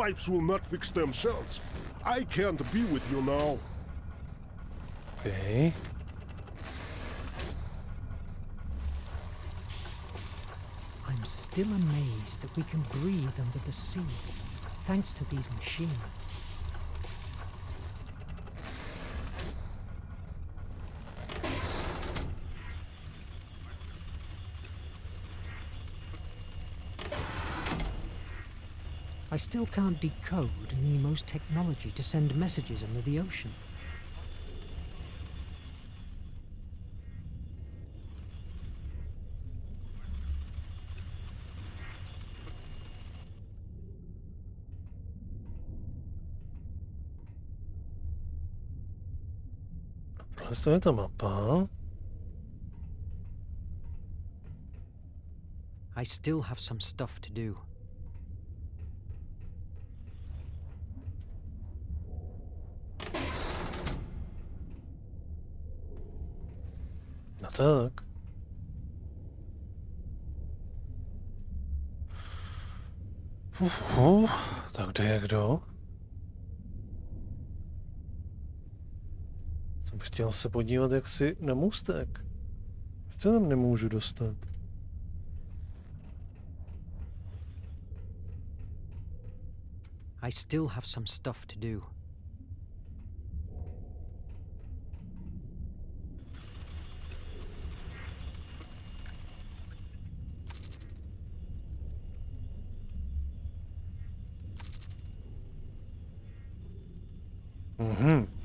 Pipes will not fix themselves. I can't be with you now. Okay. I'm still amazed that we can breathe under the sea, thanks to these machines. I still can't decode Nemo's technology to send messages under the ocean. Je ta mapa. I still have some stuff to do. Tak. Uf, uf. Tak kde je kdo? Jsem chtěl se podívat jaksi na můstek. Co tam nemůžu dostat? I still have some stuff to do. Mhm.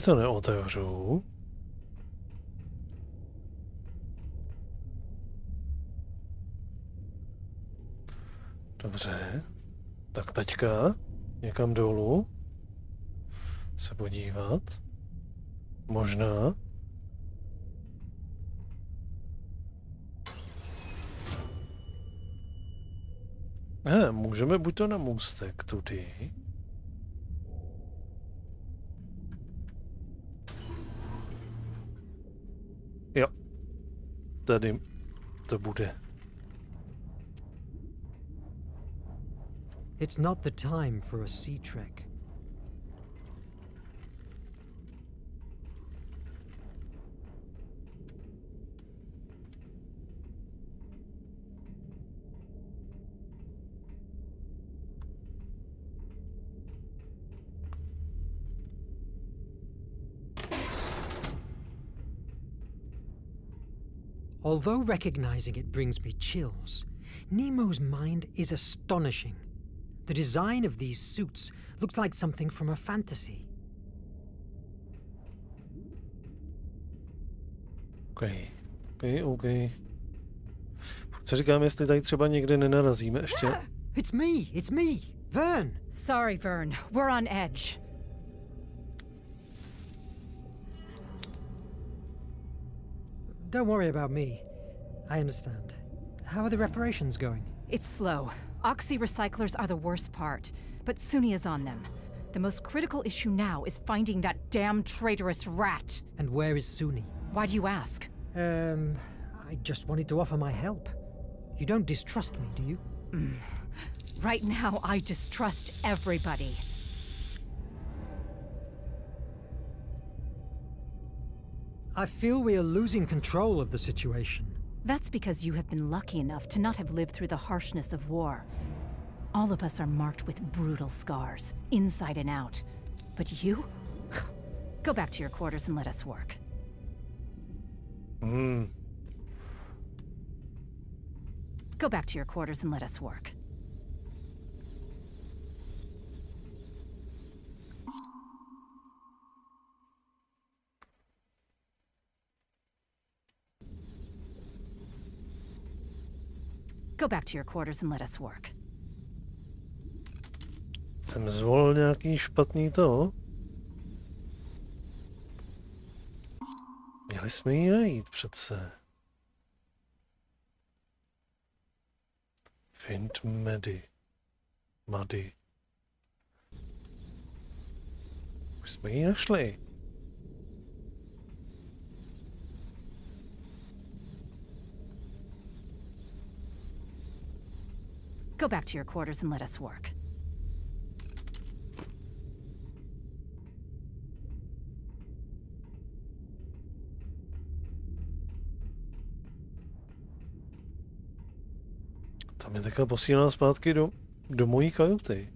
Tady to neotevřu. Dobře. Tak teďka někam dolů se podívat. Možná. Ne, můžeme buď to na můstek tudy. Tady to bude. It's not the time for a sea trek. Although recognizing it brings me chills, Nemo's mind is astonishing. The design of these suits looks like something from a fantasy. OK, OK, OK. Co říkám, jestli tady třeba někde nenarazíme ještě? Ah, it's me, it's me, Verne. Sorry, Verne. We're on edge. Don't worry about me. I understand. How are the reparations going? It's slow. Oxy recyclers are the worst part, but Sunni is on them. The most critical issue now is finding that damn traitorous rat. And where is Sunni? Why do you ask? Um, I just wanted to offer my help. You don't distrust me, do you? Mm. Right now, I distrust everybody. I feel we are losing control of the situation. That's because you have been lucky enough to not have lived through the harshness of war. All of us are marked with brutal scars, inside and out. But you? *sighs* Go back to your quarters and let us work. Mm. Go back to your quarters and let us work. Go back to your quarters and let us work. Jsem zvolil nějaký špatný to. Měli jsme ji najít přece. Fint Medy. Mady. Už jsme ji našli. Go back to your quarters and let us work. Tam je teďka posílá zpátky do, do mojí kajuty.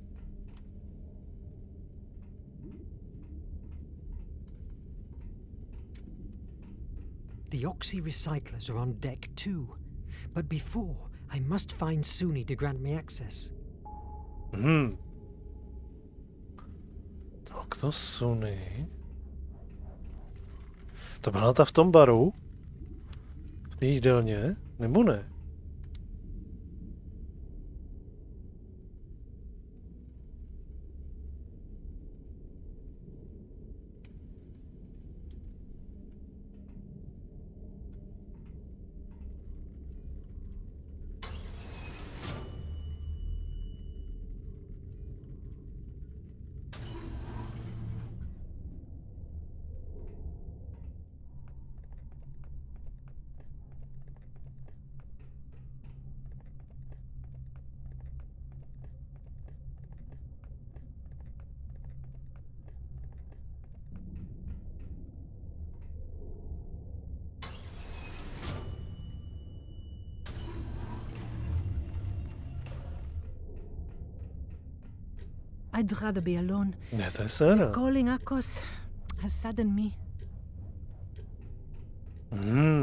The Oxy recyclers are on deck too. But before, I must find Suni to grant me access. Hmm. Tak to Suni. To byla ta v tom baru? V té jídelně? Nebo ne? Rather be alone. Ne, to je Sarah. Calling Akos has saddened me. Hmm.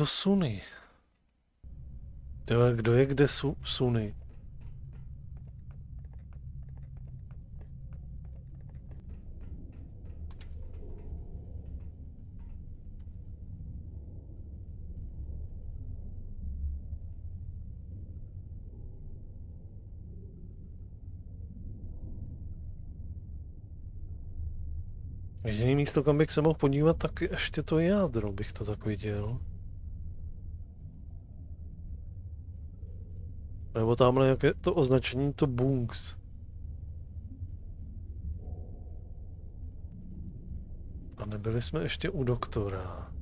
To Suny. Tyhle, kdo je kde su, Suny? Jediný místo, kam bych se mohl podívat, tak ještě to jádro bych to tak viděl. Nebo tamhle jaké to označení, to Bunks. A nebyli jsme ještě u doktora.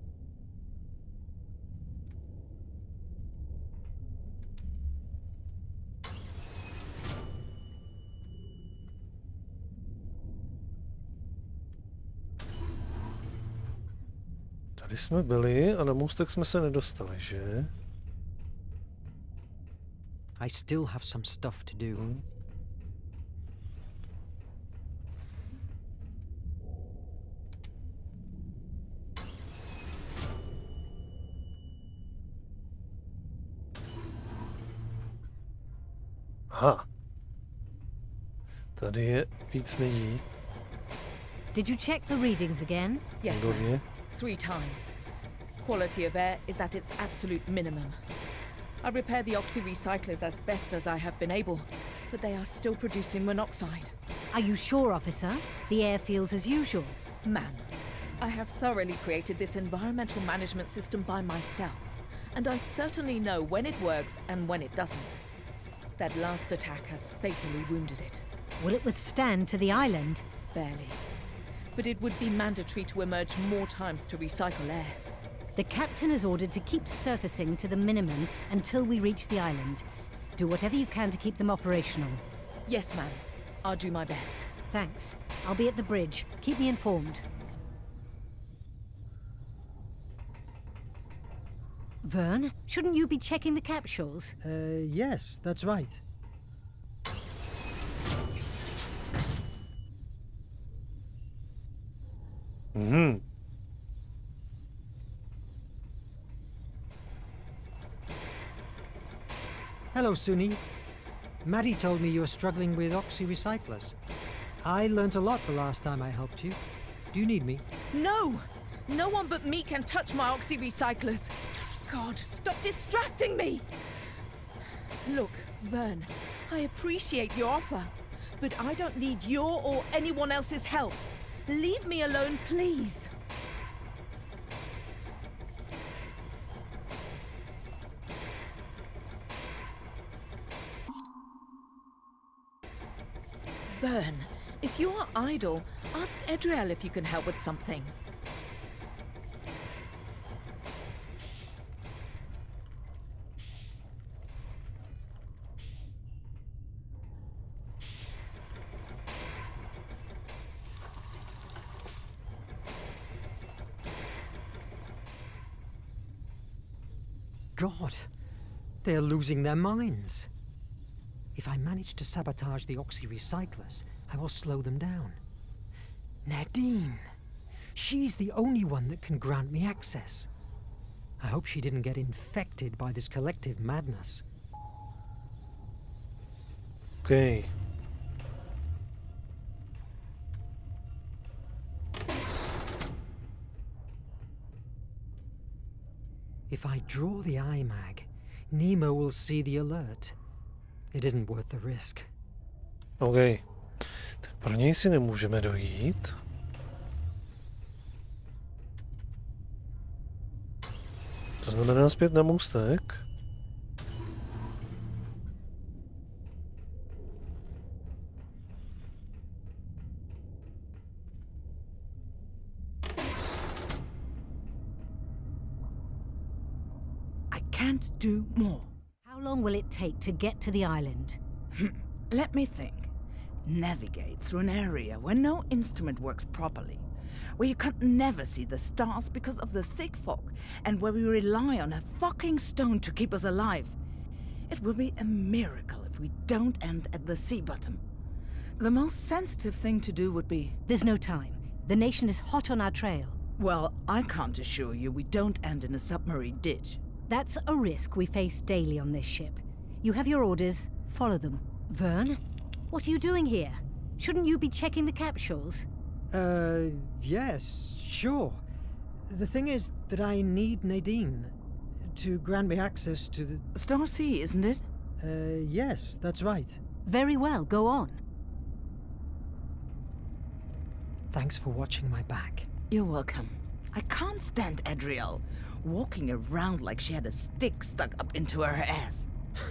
Tady jsme byli a na můstek jsme se nedostali, že? I still have some stuff to do. Hmm. Aha. Tady je víc lidí. Did you check the readings again? Yes, three times. Quality of air is at its absolute minimum. I repaired the oxy recyclers as best as I have been able. but they are still producing monoxide. Are you sure, officer? The air feels as usual. Ma'am, I have thoroughly created this environmental management system by myself, and I certainly know when it works and when it doesn't. That last attack has fatally wounded it. Will it withstand to the island? Barely. But it would be mandatory to emerge more times to recycle air. The captain is ordered to keep surfacing to the minimum until we reach the island. Do whatever you can to keep them operational. Yes, ma'am. I'll do my best. Thanks. I'll be at the bridge. Keep me informed. Verne, shouldn't you be checking the capsules? Uh, yes, that's right. Hmm. Hello, Suni. Maddie told me you were struggling with oxy-recyclers. I learnt a lot the last time I helped you. Do you need me? No! No one but me can touch my oxy-recyclers. God, stop distracting me! Look, Verne, I appreciate your offer, but I don't need your or anyone else's help. Leave me alone, please. Verne, if you are idle, ask Edriel if you can help with something. God, they're losing their minds. If I manage to sabotage the oxy-recyclers, I will slow them down. Nadine! She's the only one that can grant me access. I hope she didn't get infected by this collective madness. Okay. If I draw the iMag, Nemo will see the alert. It isn't worth the risk. OK. Tak pro něj si nemůžeme dojít. To znamená zpět na můstek. Will it take to get to the island? Hmm, let me think. Navigate through an area where no instrument works properly, where you can never see the stars because of the thick fog, and where we rely on a fucking stone to keep us alive. It will be a miracle if we don't end at the sea bottom. The most sensitive thing to do would be... There's no time. The nation is hot on our trail. Well, I can't assure you we don't end in a submarine ditch. That's a risk we face daily on this ship. You have your orders, follow them. Verne, what are you doing here? Shouldn't you be checking the capsules? Uh, yes, sure. The thing is that I need Nadine to grant me access to the... Star Sea, isn't it? Uh, yes, that's right. Very well, go on. Thanks for watching my back. You're welcome. I can't stand Adriel walking around like she had a stick stuck up into her ass. *laughs*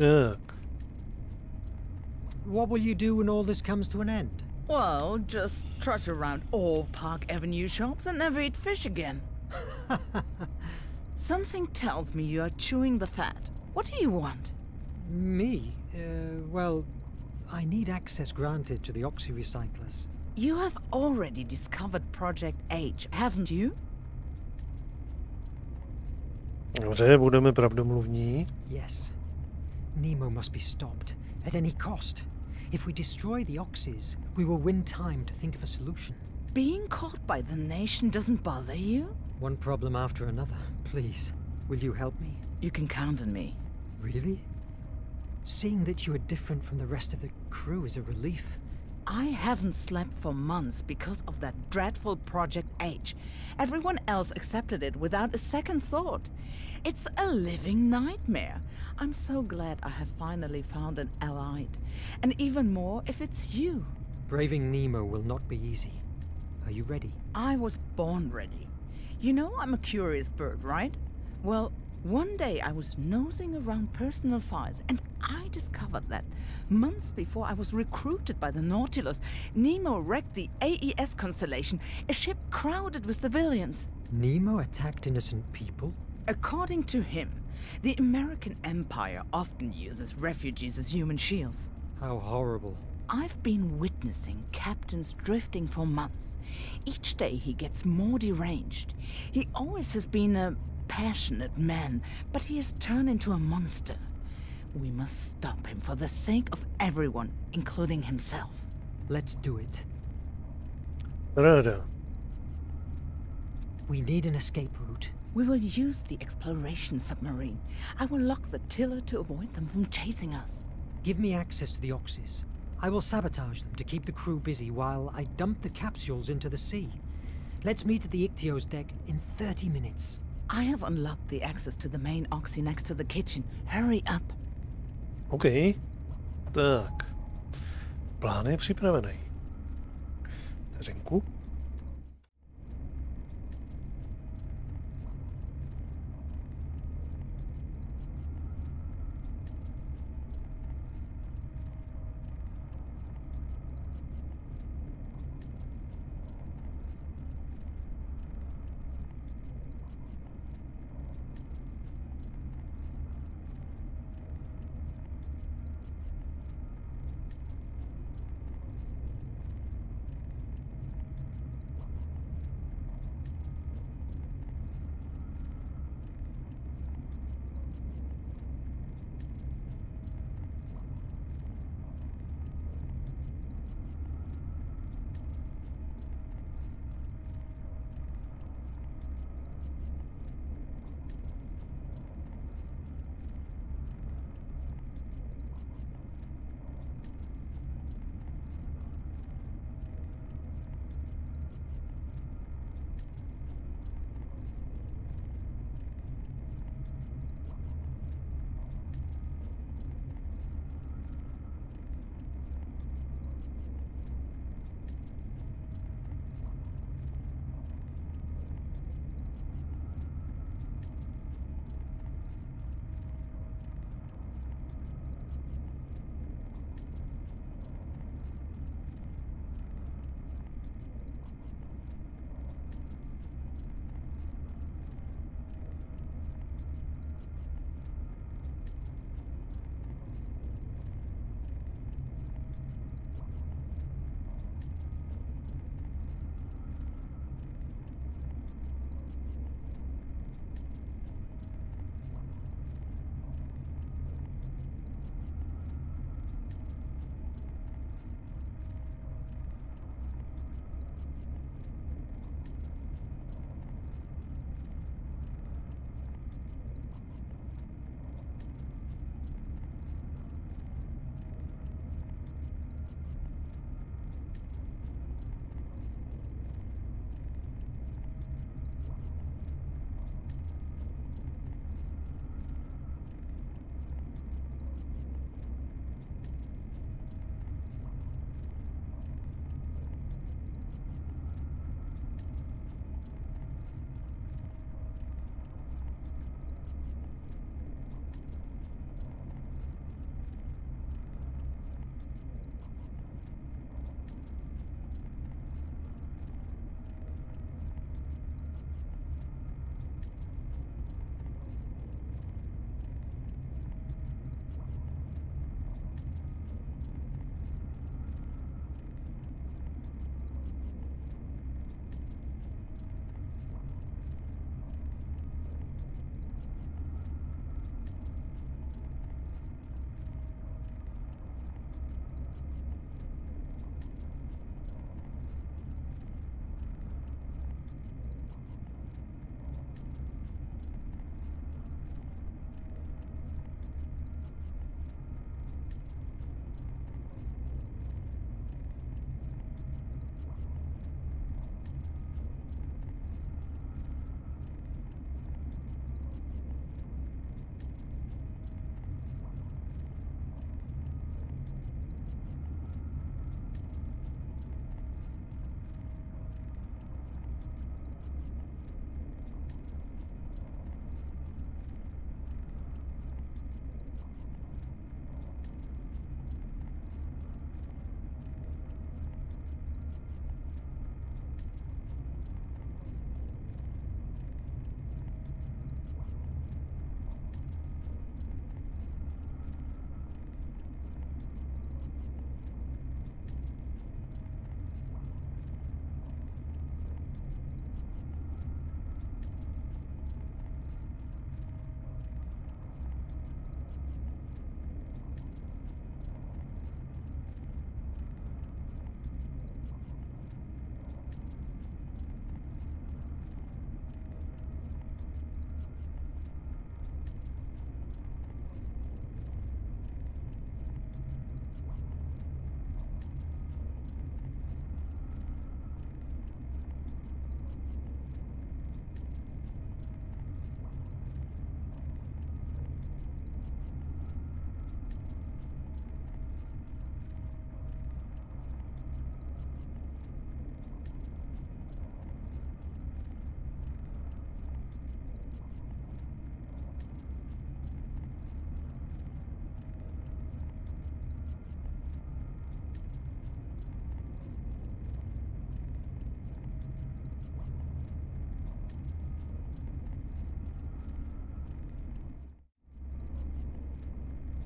Ugh. What will you do when all this comes to an end? Well, just trot around all Park Avenue shops and never eat fish again. *laughs* Something tells me you are chewing the fat. What do you want? Me? Uh, well, I need access granted to the oxy-recyclers. You have already discovered Project H, haven't you? Dobře, budeme pravdomluvní. Yes. Nemo must be stopped, at any cost. If we destroy the Oxys, we will win time to think of a solution. Being caught by the nation doesn't bother you? One problem after another. Please, will you help me? You can count on me. Really? Seeing that you are different from the rest of the crew is a relief. I haven't slept for months because of that dreadful Project H. Everyone else accepted it without a second thought. It's a living nightmare. I'm so glad I have finally found an allied. And even more if it's you. Braving Nemo will not be easy. Are you ready? I was born ready. You know I'm a curious bird, right? Well, one day I was nosing around personal files and I discovered that months before I was recruited by the Nautilus, Nemo wrecked the AES constellation, a ship crowded with civilians. Nemo attacked innocent people? According to him, the American Empire often uses refugees as human shields. How horrible. I've been witnessing captains drifting for months. Each day he gets more deranged. He always has been a passionate man, but he has turned into a monster. We must stop him for the sake of everyone, including himself. Let's do it. Rada. We need an escape route. We will use the exploration submarine. I will lock the tiller to avoid them from chasing us. Give me access to the Oxys. I will sabotage them to keep the crew busy while I dump the capsules into the sea. Let's meet at the Ichthyo's deck in 30 minutes. I have unlocked the access to the main Oxy next to the kitchen. Hurry up. OK. Tak. Plán je připravený. Vteřinku.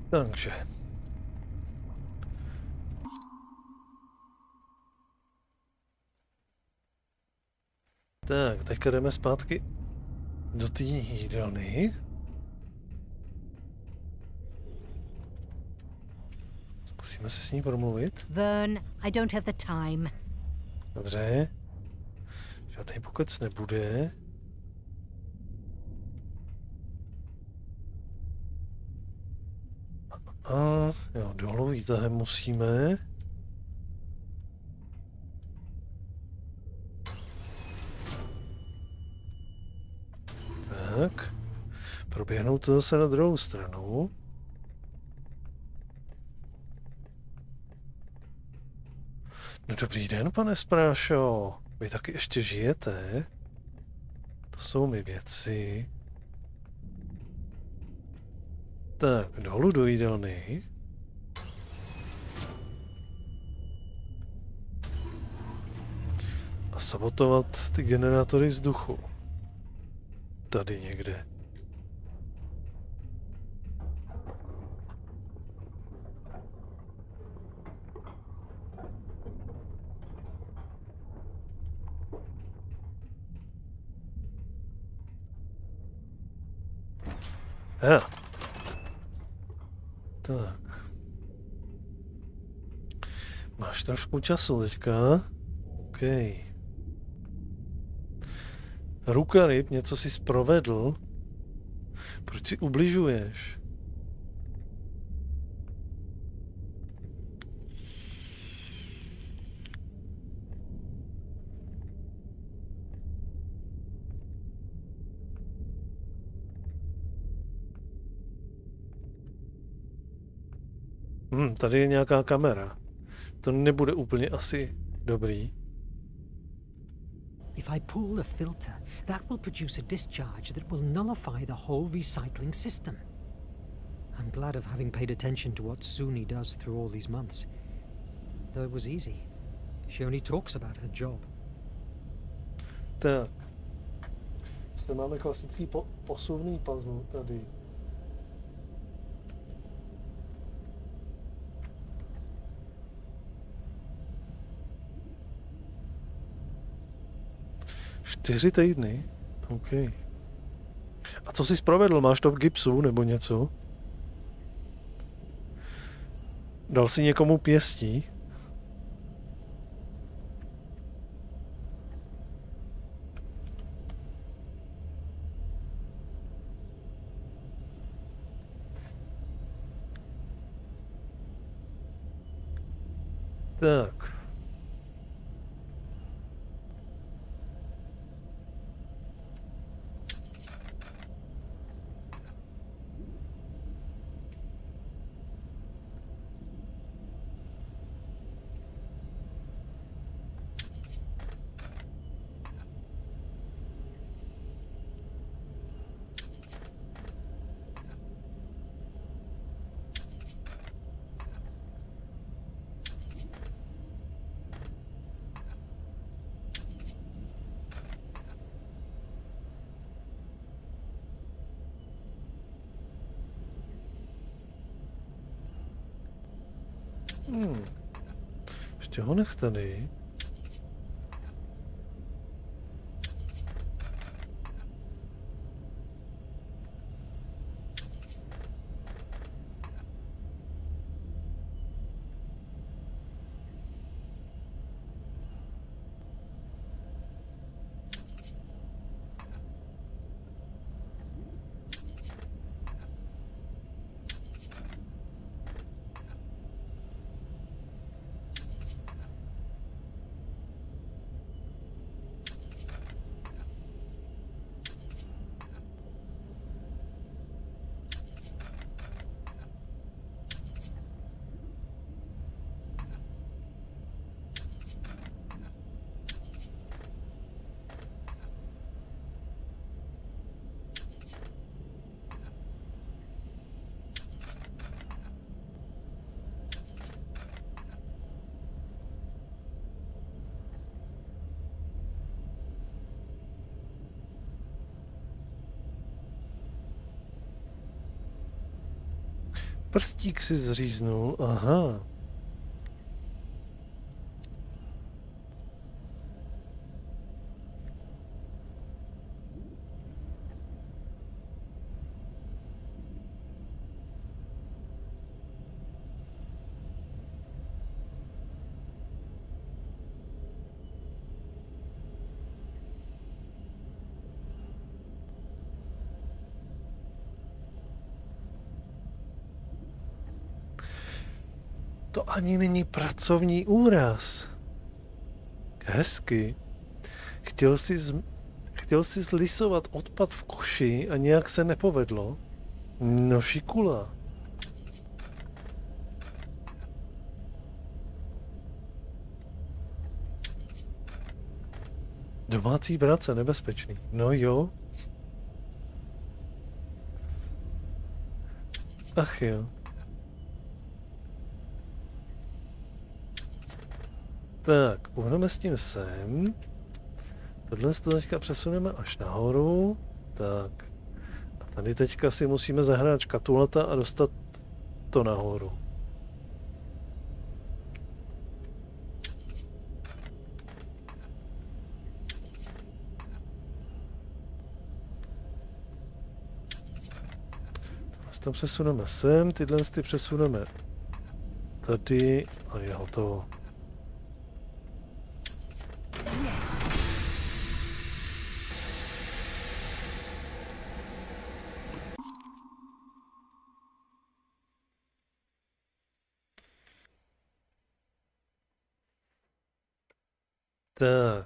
Takže. Tak, teďka jdeme zpátky do té jídelny. Zkusíme se s ní promluvit. Vern, I don't have the time. Dobře. Žádný pokec nebude. A jo, výtahem musíme. Tak. Proběhnout to zase na druhou stranu. No dobrý den, pane Sprášo. Vy taky ještě žijete? To jsou mi věci. Tak, dolů do jídelny. Sabotovat ty generátory vzduchu. Tady někde. Ja. Tak. Máš trošku času teďka? OK. Ruka ryb, něco si sprovedl? Proč si ubližuješ? Hmm, tady je nějaká kamera. To nebude úplně asi dobrý. If I pull the filter, that will produce a discharge that will nullify the whole recycling system. I'm glad of having paid attention to what Suni does through all these months. Though it was easy. She only talks about her job. Tak. Zde máme klasický po posuvný puzzle tady. Čtyři týdny? OK. A co jsi provedl? Máš to v gipsu nebo něco? Dal si někomu pěstí? Tak. Honestany Prstík si zříznul, aha. To ani není pracovní úraz. Hezky. Chtěl si, z... chtěl si zlisovat odpad v koši a nějak se nepovedlo. No šikula. Domácí práce, nebezpečný. No jo. Ach jo. Tak, uhneme s tím sem. Tohle to teďka přesuneme až nahoru. Tak. A tady teďka si musíme zahrát škatulata a dostat to nahoru. Tam přesuneme sem, tyhle ty přesuneme tady a je hotovo. Tak.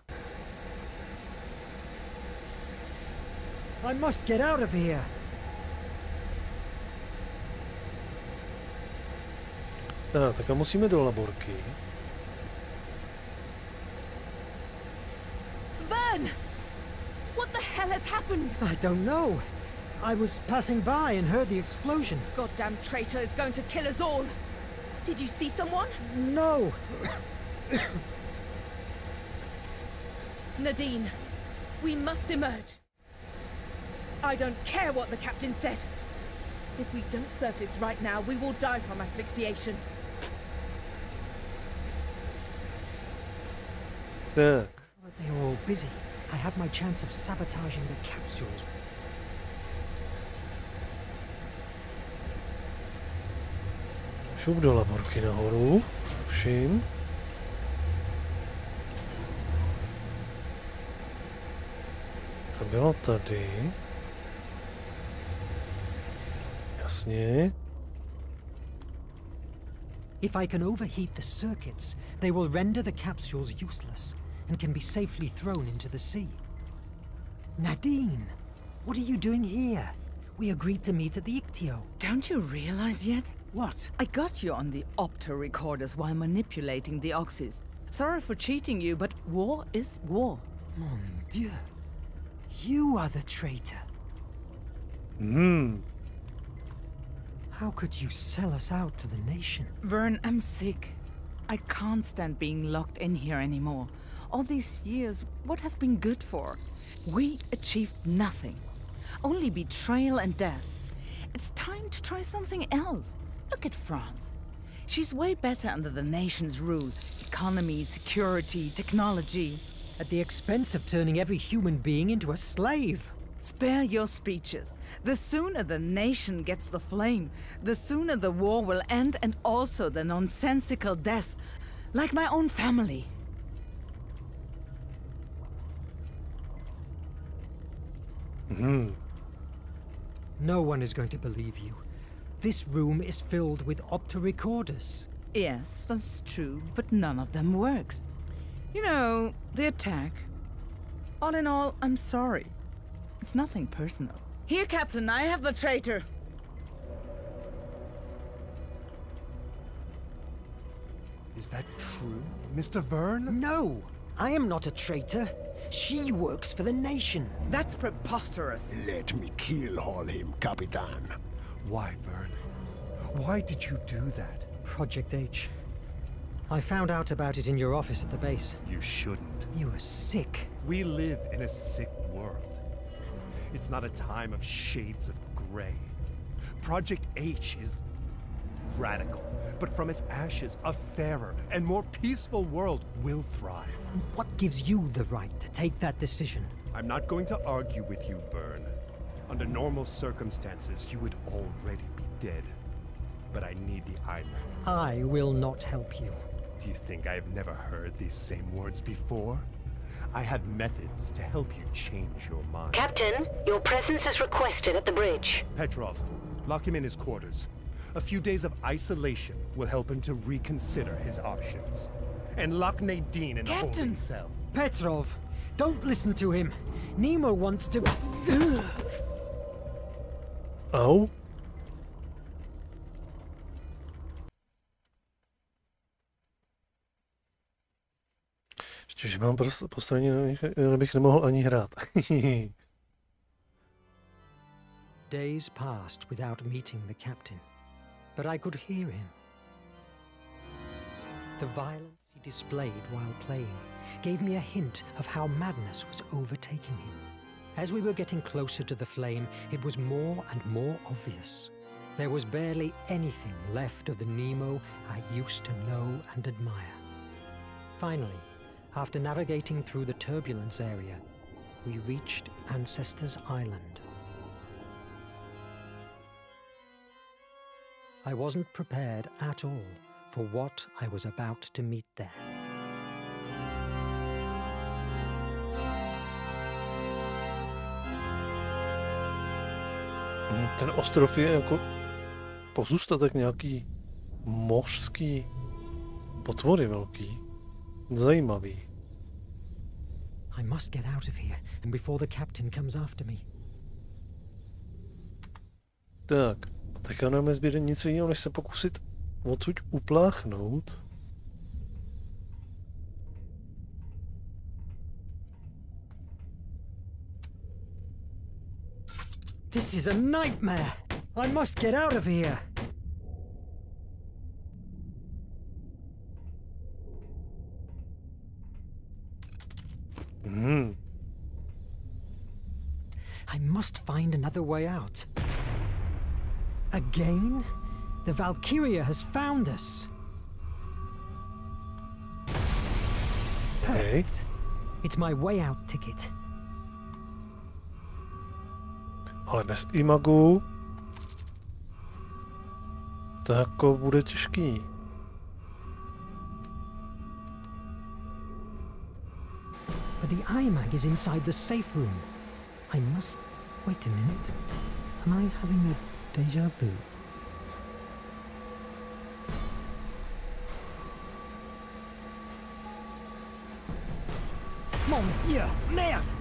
I must get out of here. Tak, tak a musíme do laborky. Verne! What the hell has happened? I don't know. I was passing by and heard the explosion. Goddamn traitor is going to kill us all. Did you see someone? No. Nadine, we must emerge. I don't care what the captain said. If we don't surface right now, we will die from asphyxiation. Look. They were all busy. I had my chance of sabotaging the capsules. Šup do laborky nahoru. Všim. To bylo tady. Jasně. If I can overheat the circuits, they will render the capsules useless and can be safely thrown into the sea. Nadine, what are you doing here? We agreed to meet at the Ichthyo. Don't you realize yet? What? I got you on the opto recorders while manipulating the Oxys. Sorry for cheating you, but war is war. Mon Dieu. You are the traitor. Hmm. How could you sell us out to the nation? Verne, I'm sick. I can't stand being locked in here anymore. All these years, what have been good for? We achieved nothing. Only betrayal and death. It's time to try something else. Look at France. She's way better under the nation's rule. Economy, security, technology at the expense of turning every human being into a slave. Spare your speeches. The sooner the nation gets the flame, the sooner the war will end and also the nonsensical death, like my own family. Hmm. No one is going to believe you. This room is filled with opto-recorders. Yes, that's true, but none of them works. You know, the attack. All in all, I'm sorry. It's nothing personal. Here, Captain, I have the traitor. Is that true, Mr. Verne? No! I am not a traitor. She works for the nation. That's preposterous. Let me kill all him, Capitan. Why, Verne? Why did you do that? Project H. I found out about it in your office at the base. You shouldn't. You are sick. We live in a sick world. It's not a time of shades of gray. Project H is radical, but from its ashes, a fairer and more peaceful world will thrive. what gives you the right to take that decision? I'm not going to argue with you, Verne. Under normal circumstances, you would already be dead. But I need the island. I will not help you. Do you think I have never heard these same words before? I have methods to help you change your mind. Captain, your presence is requested at the bridge. Petrov, lock him in his quarters. A few days of isolation will help him to reconsider his options. And lock Nadine in Captain. the holding cell. Petrov, don't listen to him. Nemo wants to... Oh? Mám nemohl ani hrát. *laughs* Days passed without meeting the captain, but I could hear him. The violence he displayed while playing gave me a hint of how madness was overtaking him. As we were getting closer to the flame, it was more and more obvious. There was barely anything left of the Nemo I used to know and admire. Finally, after navigating through the turbulence area, we reached Ancestors Island. I wasn't prepared at all for what I was about to meet there. Ten ostrov je jako pozůstatek nějaký mořský potvory velký. Zajímavý. I must get out of here, and before the captain comes after me. Tak, teďka nám nezběde nic jiného, než se pokusit odsud upláchnout. This is a nightmare! I must get out of here! Hmm. I must find another way out. Again? The Valkyria has found us. Perfect. It's my way out ticket. Ale bez imagu to jako bude těžký. But the iMag is inside the safe room. I must... Wait a minute. Am I having a deja vu? Mon Dieu! Merde!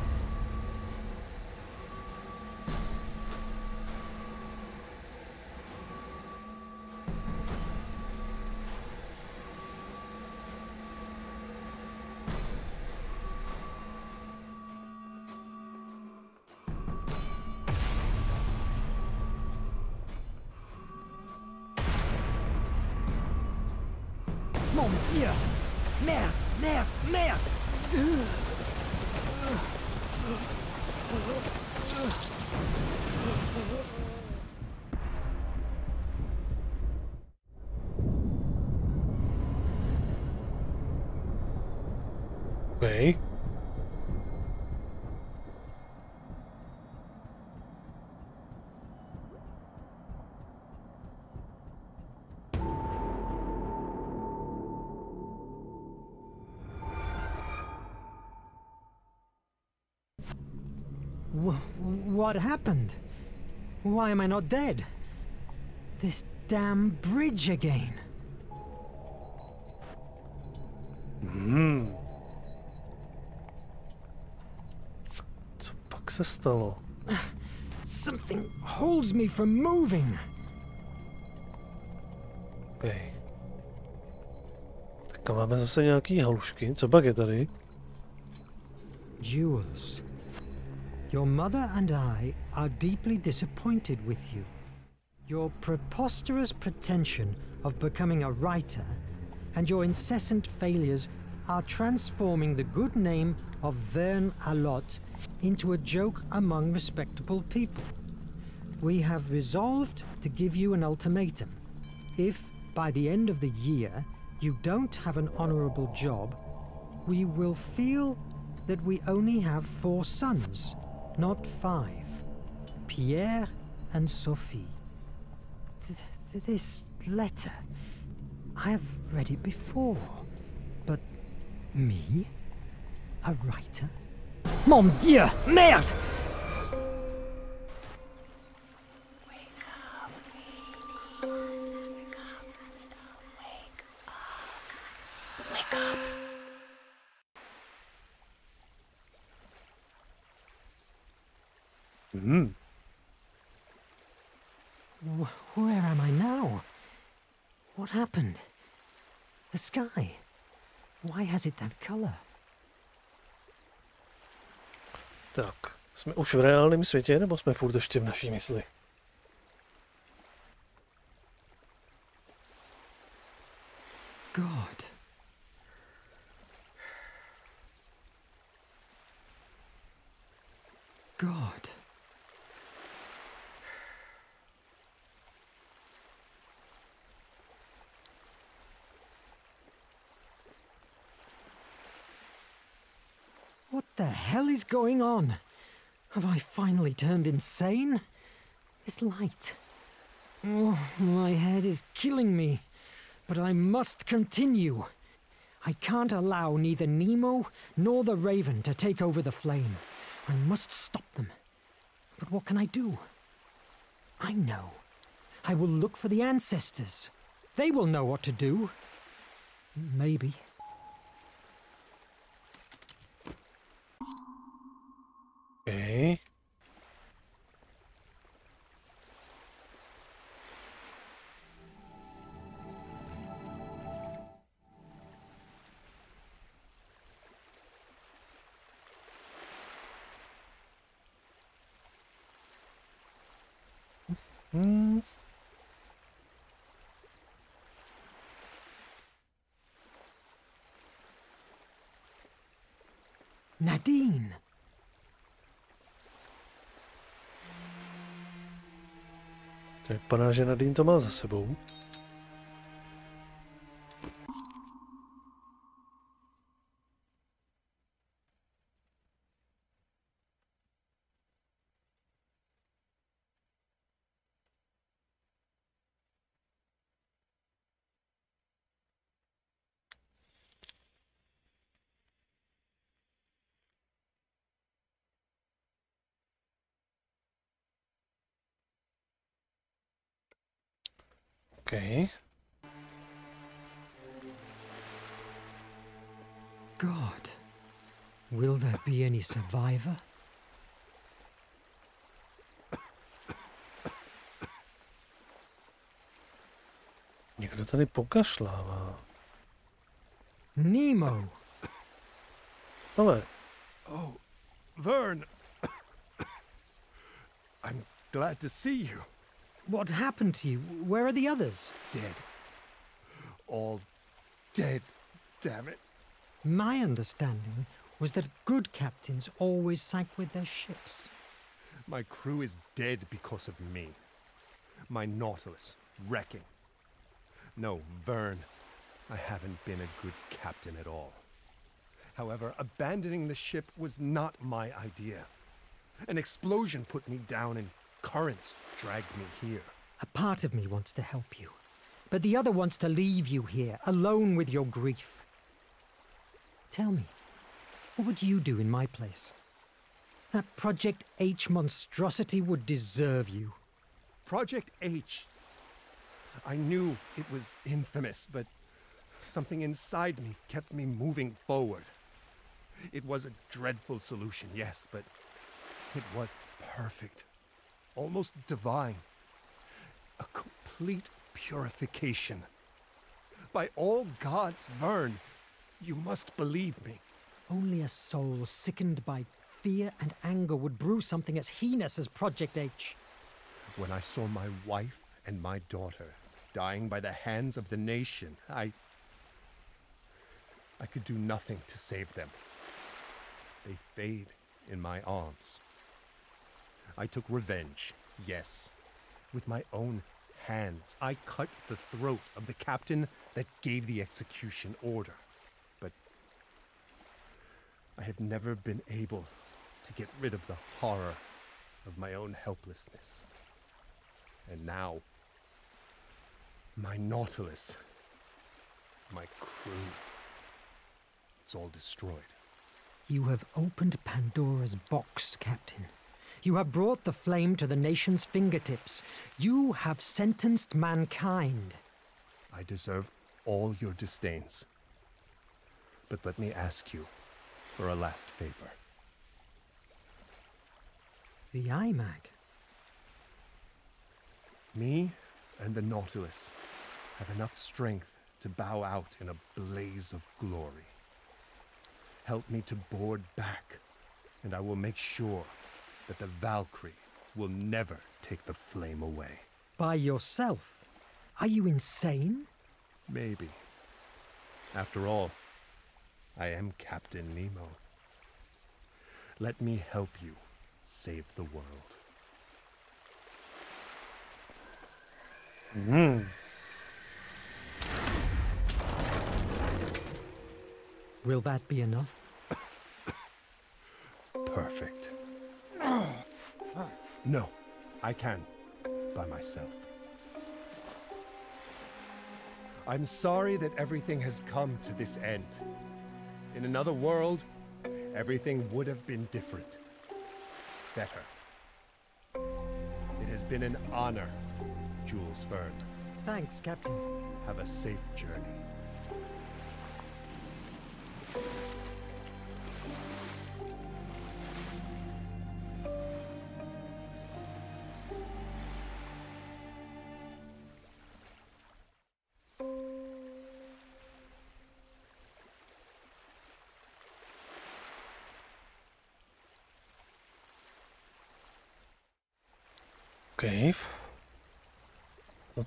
Wh- what happened? Why am I not dead? This damn bridge again. Hmm. Co pak se stalo? Something holds me from moving. Okay. Tak máme zase nějaký halušky. Co pak je tady? Jules. Your mother and I are deeply disappointed with you. Your preposterous pretension of becoming a writer and your incessant failures are transforming the good name of Verne Alot into a joke among respectable people. We have resolved to give you an ultimatum. If, by the end of the year, you don't have an honorable job, we will feel that we only have four sons, not five Pierre and Sophie. Th th this letter, I have read it before. But me? A writer? Mon Dieu! Merde! Mm. Where am I now? What happened? The sky. Why has it that color? Tak, jsme už v reálném světě, nebo jsme furt ještě v naší mysli? Is going on? Have I finally turned insane? This light. Oh, my head is killing me. But I must continue. I can't allow neither Nemo nor the Raven to take over the flame. I must stop them. But what can I do? I know. I will look for the ancestors. They will know what to do. Maybe. Okay. Nadine! Vypadá, že Nadine to má za sebou. There be any survivor? Někdo tady pokašlává. Nemo! Ale. Oh, Verne. I'm glad to see you. What happened to you? Where are the others? Dead. All dead, damn it. My understanding was that good captains always sank with their ships. My crew is dead because of me. My Nautilus wrecking. No, Verne, I haven't been a good captain at all. However, abandoning the ship was not my idea. An explosion put me down and currents dragged me here. A part of me wants to help you, but the other wants to leave you here, alone with your grief. Tell me, what would you do in my place? That Project H monstrosity would deserve you. Project H? I knew it was infamous, but something inside me kept me moving forward. It was a dreadful solution, yes, but it was perfect almost divine. A complete purification. By all gods, Verne, you must believe me. Only a soul sickened by fear and anger would brew something as heinous as Project H. When I saw my wife and my daughter dying by the hands of the nation, I. I could do nothing to save them. They fade in my arms. I took revenge, yes, with my own hands, I cut the throat of the captain that gave the execution order. I have never been able to get rid of the horror of my own helplessness. And now, my Nautilus, my crew, it's all destroyed. You have opened Pandora's box, Captain. You have brought the flame to the nation's fingertips. You have sentenced mankind. I deserve all your disdains. But let me ask you for a last favor. The IMAG? Me and the Nautilus have enough strength to bow out in a blaze of glory. Help me to board back, and I will make sure that the Valkyrie will never take the flame away. By yourself? Are you insane? Maybe. After all, I am Captain Nemo. Let me help you save the world. Mm. Will that be enough? Perfect. No, I can. By myself. I'm sorry that everything has come to this end. In another world, everything would have been different. Better. It has been an honor, Jules Verne. Thanks, Captain. Have a safe journey.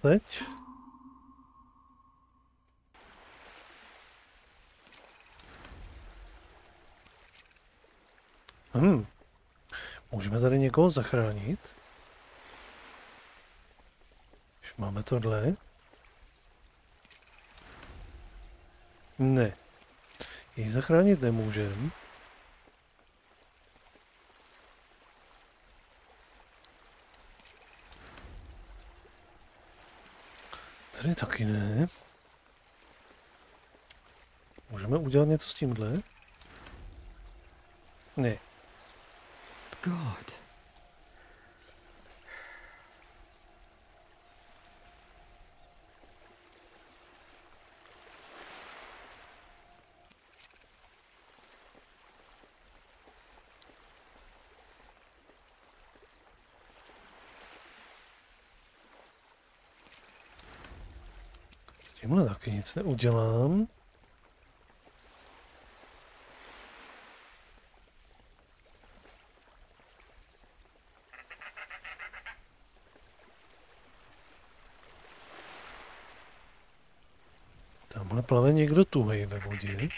Teď? Hmm. Můžeme tady někoho zachránit? Už máme tohle. Ne. Jej zachránit nemůžeme. Tady taky ne. Můžeme udělat něco s tímhle? Ne. God. tímhle taky nic neudělám. Plave někdo tuhej ve vodě.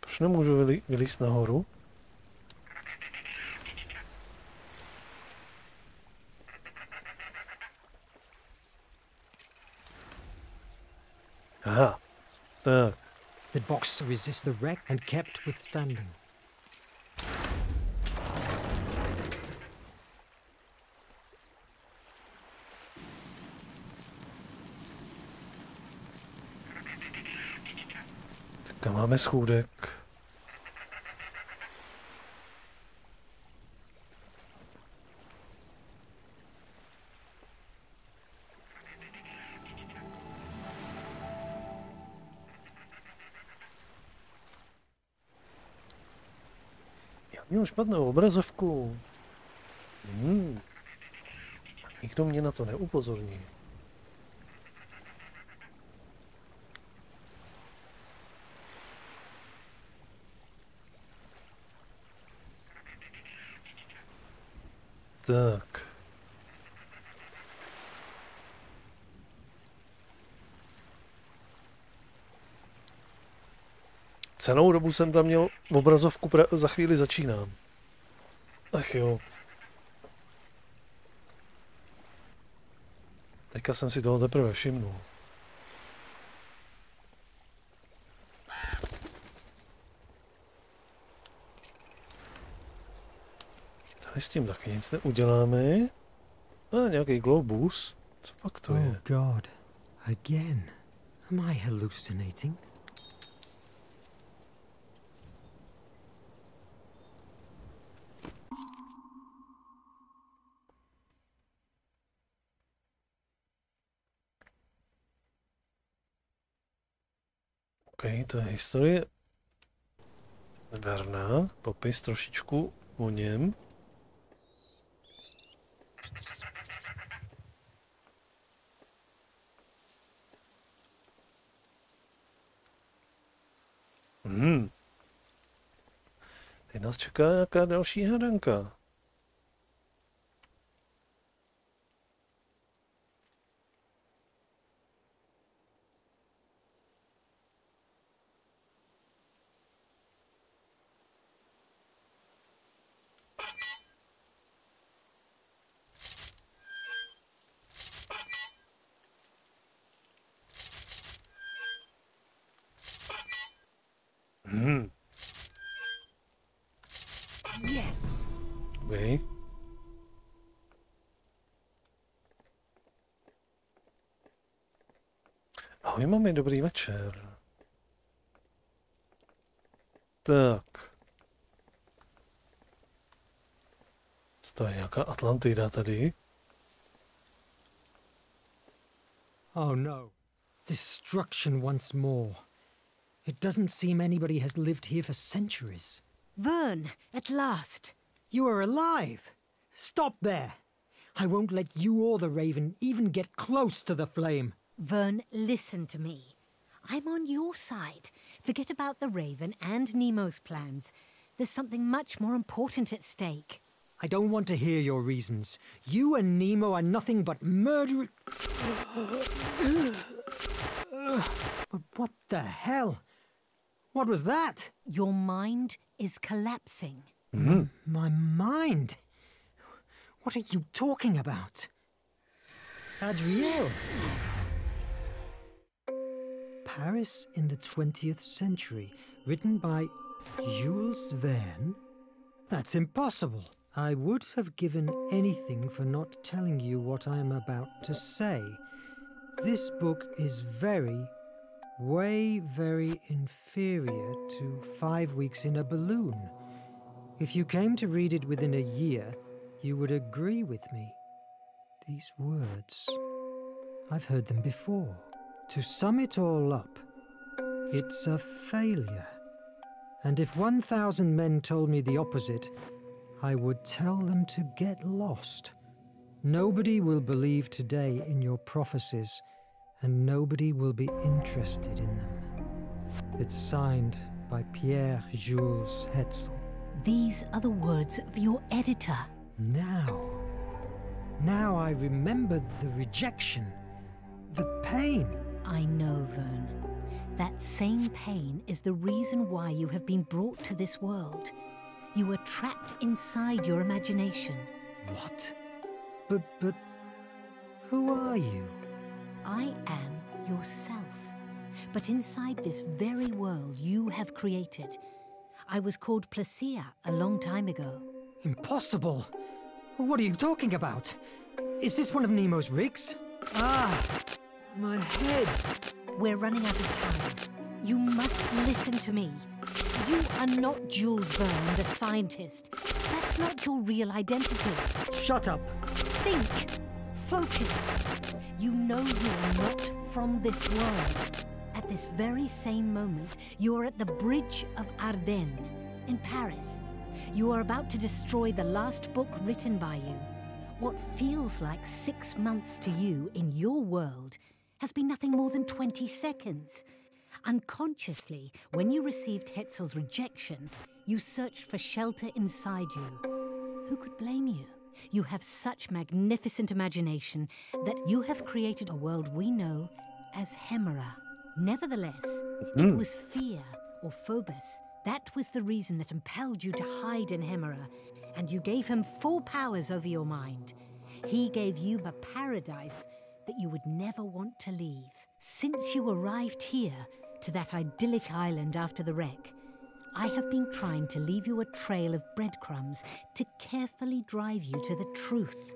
Proč nemůžu vylíst nahoru? Aha. Tak. The box resists the wreck and kept withstanding. Tak máme schůdek. Měl špatnou obrazovku. Hmm. Nikdo mě na to neupozorní. Tak. Cenou dobu jsem tam měl obrazovku, pra- za chvíli začínám. Ach jo. Teďka jsem si toho teprve všimnul. Tady s tím taky nic neuděláme. A nějaký globus. Co pak to oh je? God. Again. Am I hallucinating? OK, to je historie Verna, popis trošičku o něm. Hmm. Teď nás čeká nějaká další hadanka. Ahoj, mami, dobrý večer. Tak. To je nějaká Atlantida tady. Oh no. Destruction once more. It doesn't seem anybody has lived here for centuries. Verne, at last. You are alive. Stop there. I won't let you or the Raven even get close to the flame. Verne, listen to me. I'm on your side. Forget about the Raven and Nemo's plans. There's something much more important at stake. I don't want to hear your reasons. You and Nemo are nothing but murder. but what the hell? What was that? Your mind is collapsing. Mm. My mind? What are you talking about? Adriel! Paris in the 20th century, written by Jules Verne? That's impossible. I would have given anything for not telling you what I am about to say. This book is very, way very inferior to Five Weeks in a Balloon. If you came to read it within a year, you would agree with me. These words, I've heard them before. To sum it all up, it's a failure. And if 1,000 men told me the opposite, I would tell them to get lost. Nobody will believe today in your prophecies, and nobody will be interested in them. It's signed by Pierre Jules Hetzel. These are the words of your editor. Now, now I remember the rejection, the pain. I know, Verne. That same pain is the reason why you have been brought to this world. You were trapped inside your imagination. What? But, but, who are you? I am yourself. But inside this very world you have created, I was called Placia a long time ago. Impossible! What are you talking about? Is this one of Nemo's rigs? Ah! My head! We're running out of time. You must listen to me. You are not Jules Verne, the scientist. That's not your real identity. Shut up! Think. Focus. You know you are not from this world. At this very same moment, you are at the Bridge of Ardennes in Paris. You are about to destroy the last book written by you. What feels like six months to you in your world has been nothing more than 20 seconds. Unconsciously, when you received Hetzel's rejection, you searched for shelter inside you. Who could blame you? You have such magnificent imagination that you have created a world we know as Hemera. Nevertheless, mm. it was fear, or Phobos. That was the reason that impelled you to hide in Hemera, and you gave him full powers over your mind. He gave you a paradise that you would never want to leave. Since you arrived here, to that idyllic island after the wreck, I have been trying to leave you a trail of breadcrumbs to carefully drive you to the truth.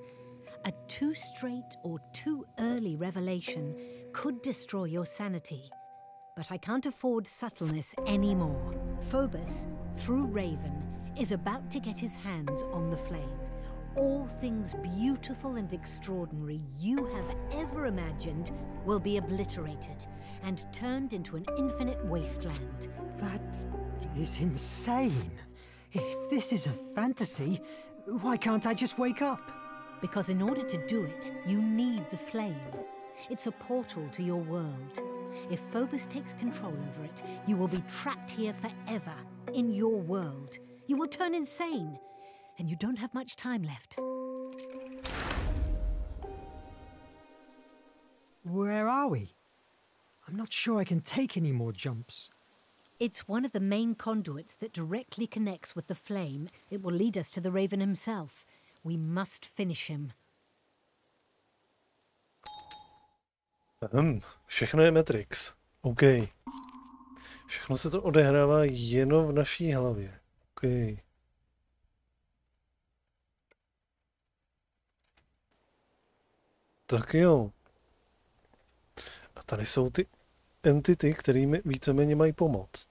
A too straight or too early revelation could destroy your sanity. But I can't afford subtleness anymore. Phobos, through Raven, is about to get his hands on the flame. All things beautiful and extraordinary you have ever imagined will be obliterated and turned into an infinite wasteland. That is insane. If this is a fantasy, why can't I just wake up? Because in order to do it, you need the flame. It's a portal to your world. If Phobos takes control over it, you will be trapped here forever, in your world. You will turn insane, and you don't have much time left. Where are we? I'm not sure I can take any more jumps. It's one of the main conduits that directly connects with the flame. It will lead us to the Raven himself. We must finish him. Um, všechno je Matrix. OK. Všechno se to odehrává jenom v naší hlavě. OK. Tak jo. A tady jsou ty entity, kterými víceméně mají pomoct.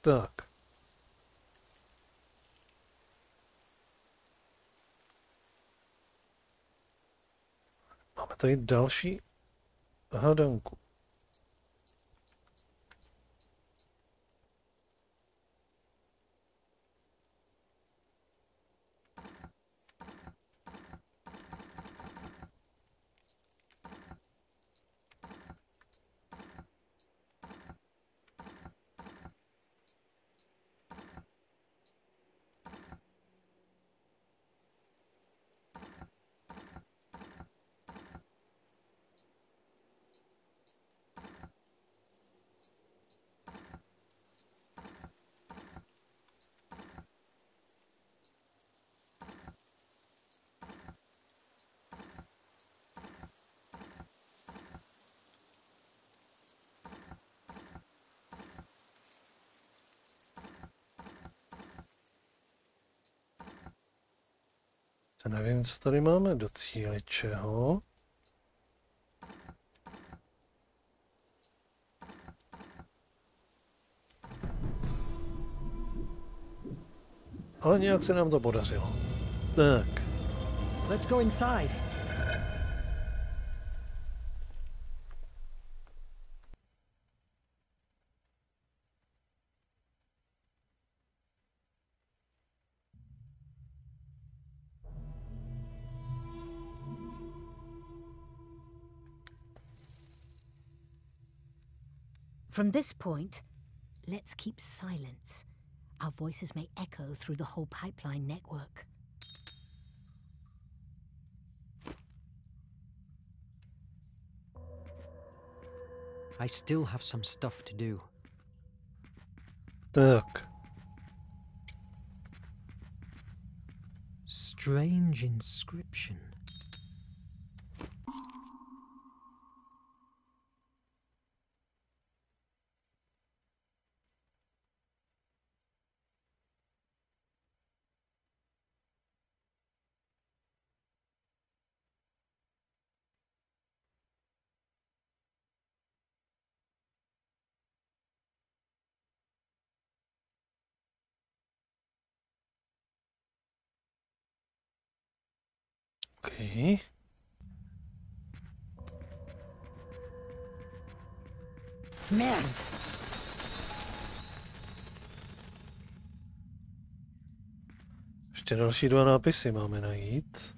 Tak. Máme tady další hadanku. Nevím, co tady máme do cíličeho. Ale nějak se nám to podařilo. Tak. Let's go inside. From this point, let's keep silence. Our voices may echo through the whole pipeline network. I still have some stuff to do. Tak. Strange inscription. Okay. Man! Ještě další dva nápisy máme najít.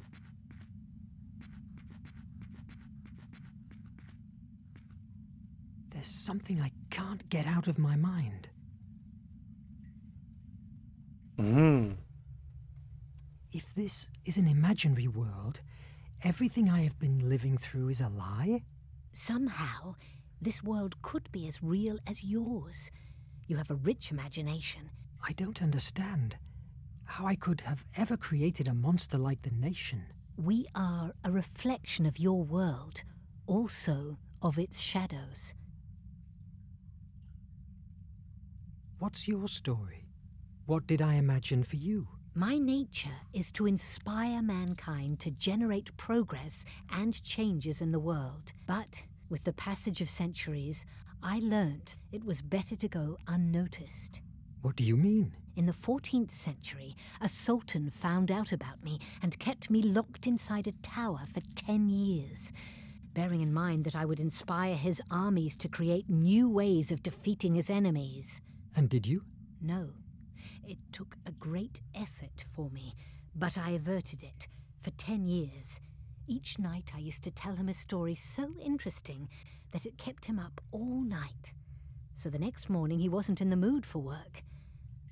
There's something I can't get out of my mind. Hmm. If this is an imaginary world, everything I have been living through is a lie? Somehow, this world could be as real as yours. You have a rich imagination. I don't understand how I could have ever created a monster like the nation. We are a reflection of your world, also of its shadows. What's your story? What did I imagine for you? My nature is to inspire mankind to generate progress and changes in the world. But with the passage of centuries, I learnt it was better to go unnoticed. What do you mean? In the 14th century, a sultan found out about me and kept me locked inside a tower for 10 years, bearing in mind that I would inspire his armies to create new ways of defeating his enemies. And did you? No. It took a great effort for me, but I averted it for 10 years. Each night I used to tell him a story so interesting that it kept him up all night. So the next morning he wasn't in the mood for work.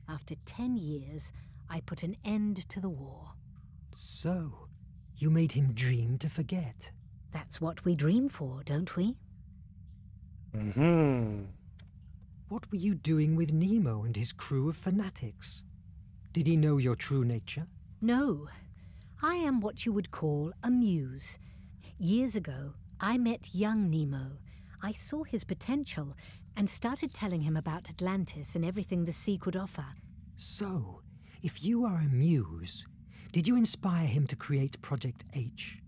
After 10 years, I put an end to the war. So, you made him dream to forget. That's what we dream for, don't we? Hmm. What were you doing with Nemo and his crew of fanatics? Did he know your true nature? No. I am what you would call a muse. Years ago, I met young Nemo. I saw his potential and started telling him about Atlantis and everything the sea could offer. So, if you are a muse, did you inspire him to create Project H?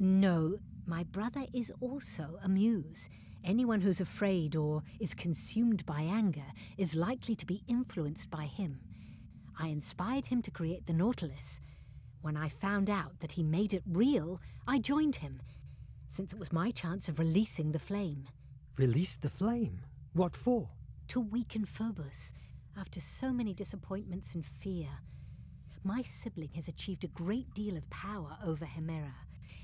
No, my brother is also a muse. Anyone who's afraid or is consumed by anger is likely to be influenced by him. I inspired him to create the Nautilus. When I found out that he made it real, I joined him, since it was my chance of releasing the flame. Release the flame? What for? To weaken Phobos, after so many disappointments and fear. My sibling has achieved a great deal of power over Hemera.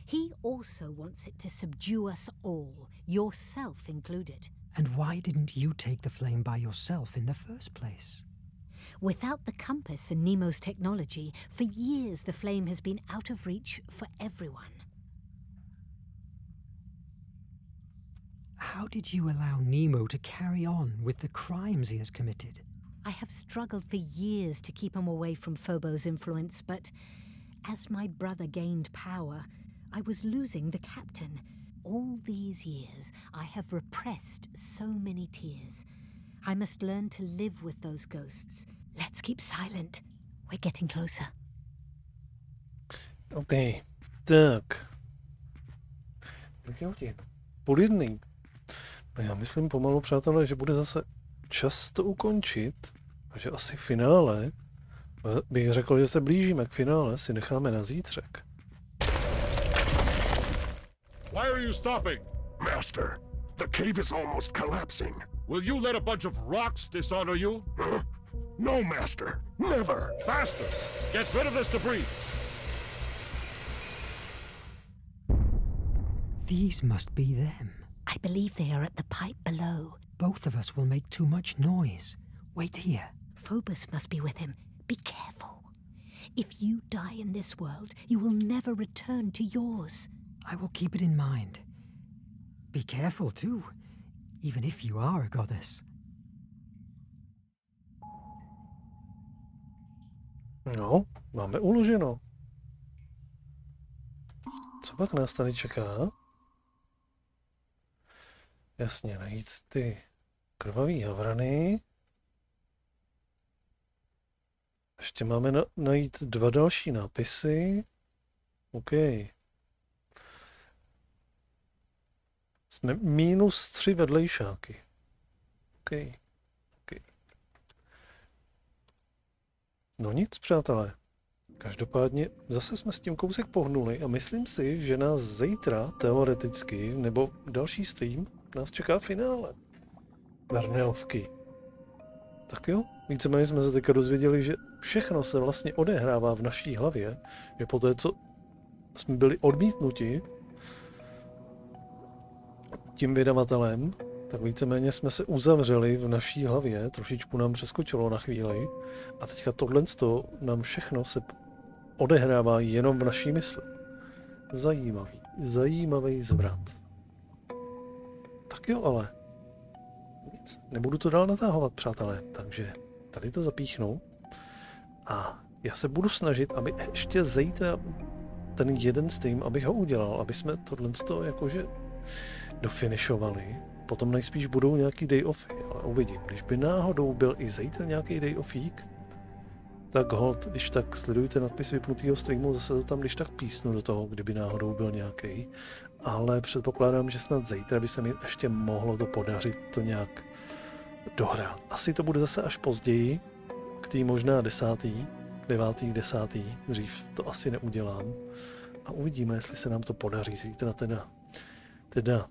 He also wants it to subdue us all, yourself included. And why didn't you take the flame by yourself in the first place? Without the compass and Nemo's technology, for years the flame has been out of reach for everyone. How did you allow Nemo to carry on with the crimes he has committed? I have struggled for years to keep him away from Phobos' influence, but as my brother gained power, I was losing the captain. All these years, I have repressed so many tears. I must learn to live with those ghosts. Let's keep silent. We're getting closer. Okay, tak. Půl jedný. Já myslím pomalu, přátelé, že bude zase čas to ukončit. A že asi finále, bych řekl, že se blížíme k finále, si necháme na zítřek. You stopping? Master, the cave is almost collapsing. Will you let a bunch of rocks dishonor you? Huh? No, Master. Never. Faster. Get rid of this debris. These must be them. I believe they are at the pipe below. Both of us will make too much noise. Wait here. Phobos must be with him. Be careful. If you die in this world, you will never return to yours. I will keep it in mind. Be careful, too, even if you are a goddess. No, máme uloženo. Co pak nás tady čeká? Jasně, najít ty krvavý havrany. Ještě máme na, najít dva další nápisy. OK. Jsme minus tři vedlejšáky. OK. No nic, přátelé. Každopádně zase jsme s tím kousek pohnuli a myslím si, že nás zítra teoreticky, nebo další stream, nás čeká finále. Verneovky. Tak jo, víceméně jsme se teďka dozvěděli, že všechno se vlastně odehrává v naší hlavě, že po té, co jsme byli odmítnuti tím vydavatelem, tak víceméně jsme se uzavřeli v naší hlavě, trošičku nám přeskočilo na chvíli a teďka tohle nám všechno se odehrává jenom v naší mysli. Zajímavý, zajímavý zvrat. Tak jo, ale nic. Nebudu to dál natahovat, přátelé, takže tady to zapíchnu a já se budu snažit, aby ještě zítra ten jeden stream, abych ho udělal, aby jsme tohle jakože dofinišovali. Potom nejspíš budou nějaký day offy, ale uvidím. Když by náhodou byl i zítra nějaký day offík, tak hold, když tak sledujte nadpis vypnutého streamu, zase to tam když tak písnu do toho, kdyby náhodou byl nějaký. Ale předpokládám, že snad zítra by se mi ještě mohlo to podařit to nějak dohrát. Asi to bude zase až později, k tý možná desátý, devátý, desátý, dřív to asi neudělám. A uvidíme, jestli se nám to podaří zítra teda, teda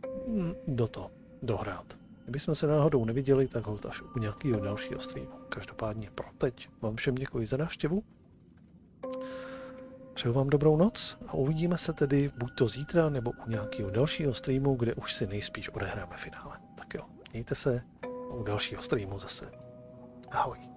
do to dohrát. Kdybychom se náhodou neviděli, tak hold až u nějakého dalšího streamu. Každopádně pro teď vám všem děkuji za návštěvu. Přeju vám dobrou noc a uvidíme se tedy buď to zítra nebo u nějakého dalšího streamu, kde už si nejspíš odehráme finále. Tak jo, mějte se u dalšího streamu zase. Ahoj.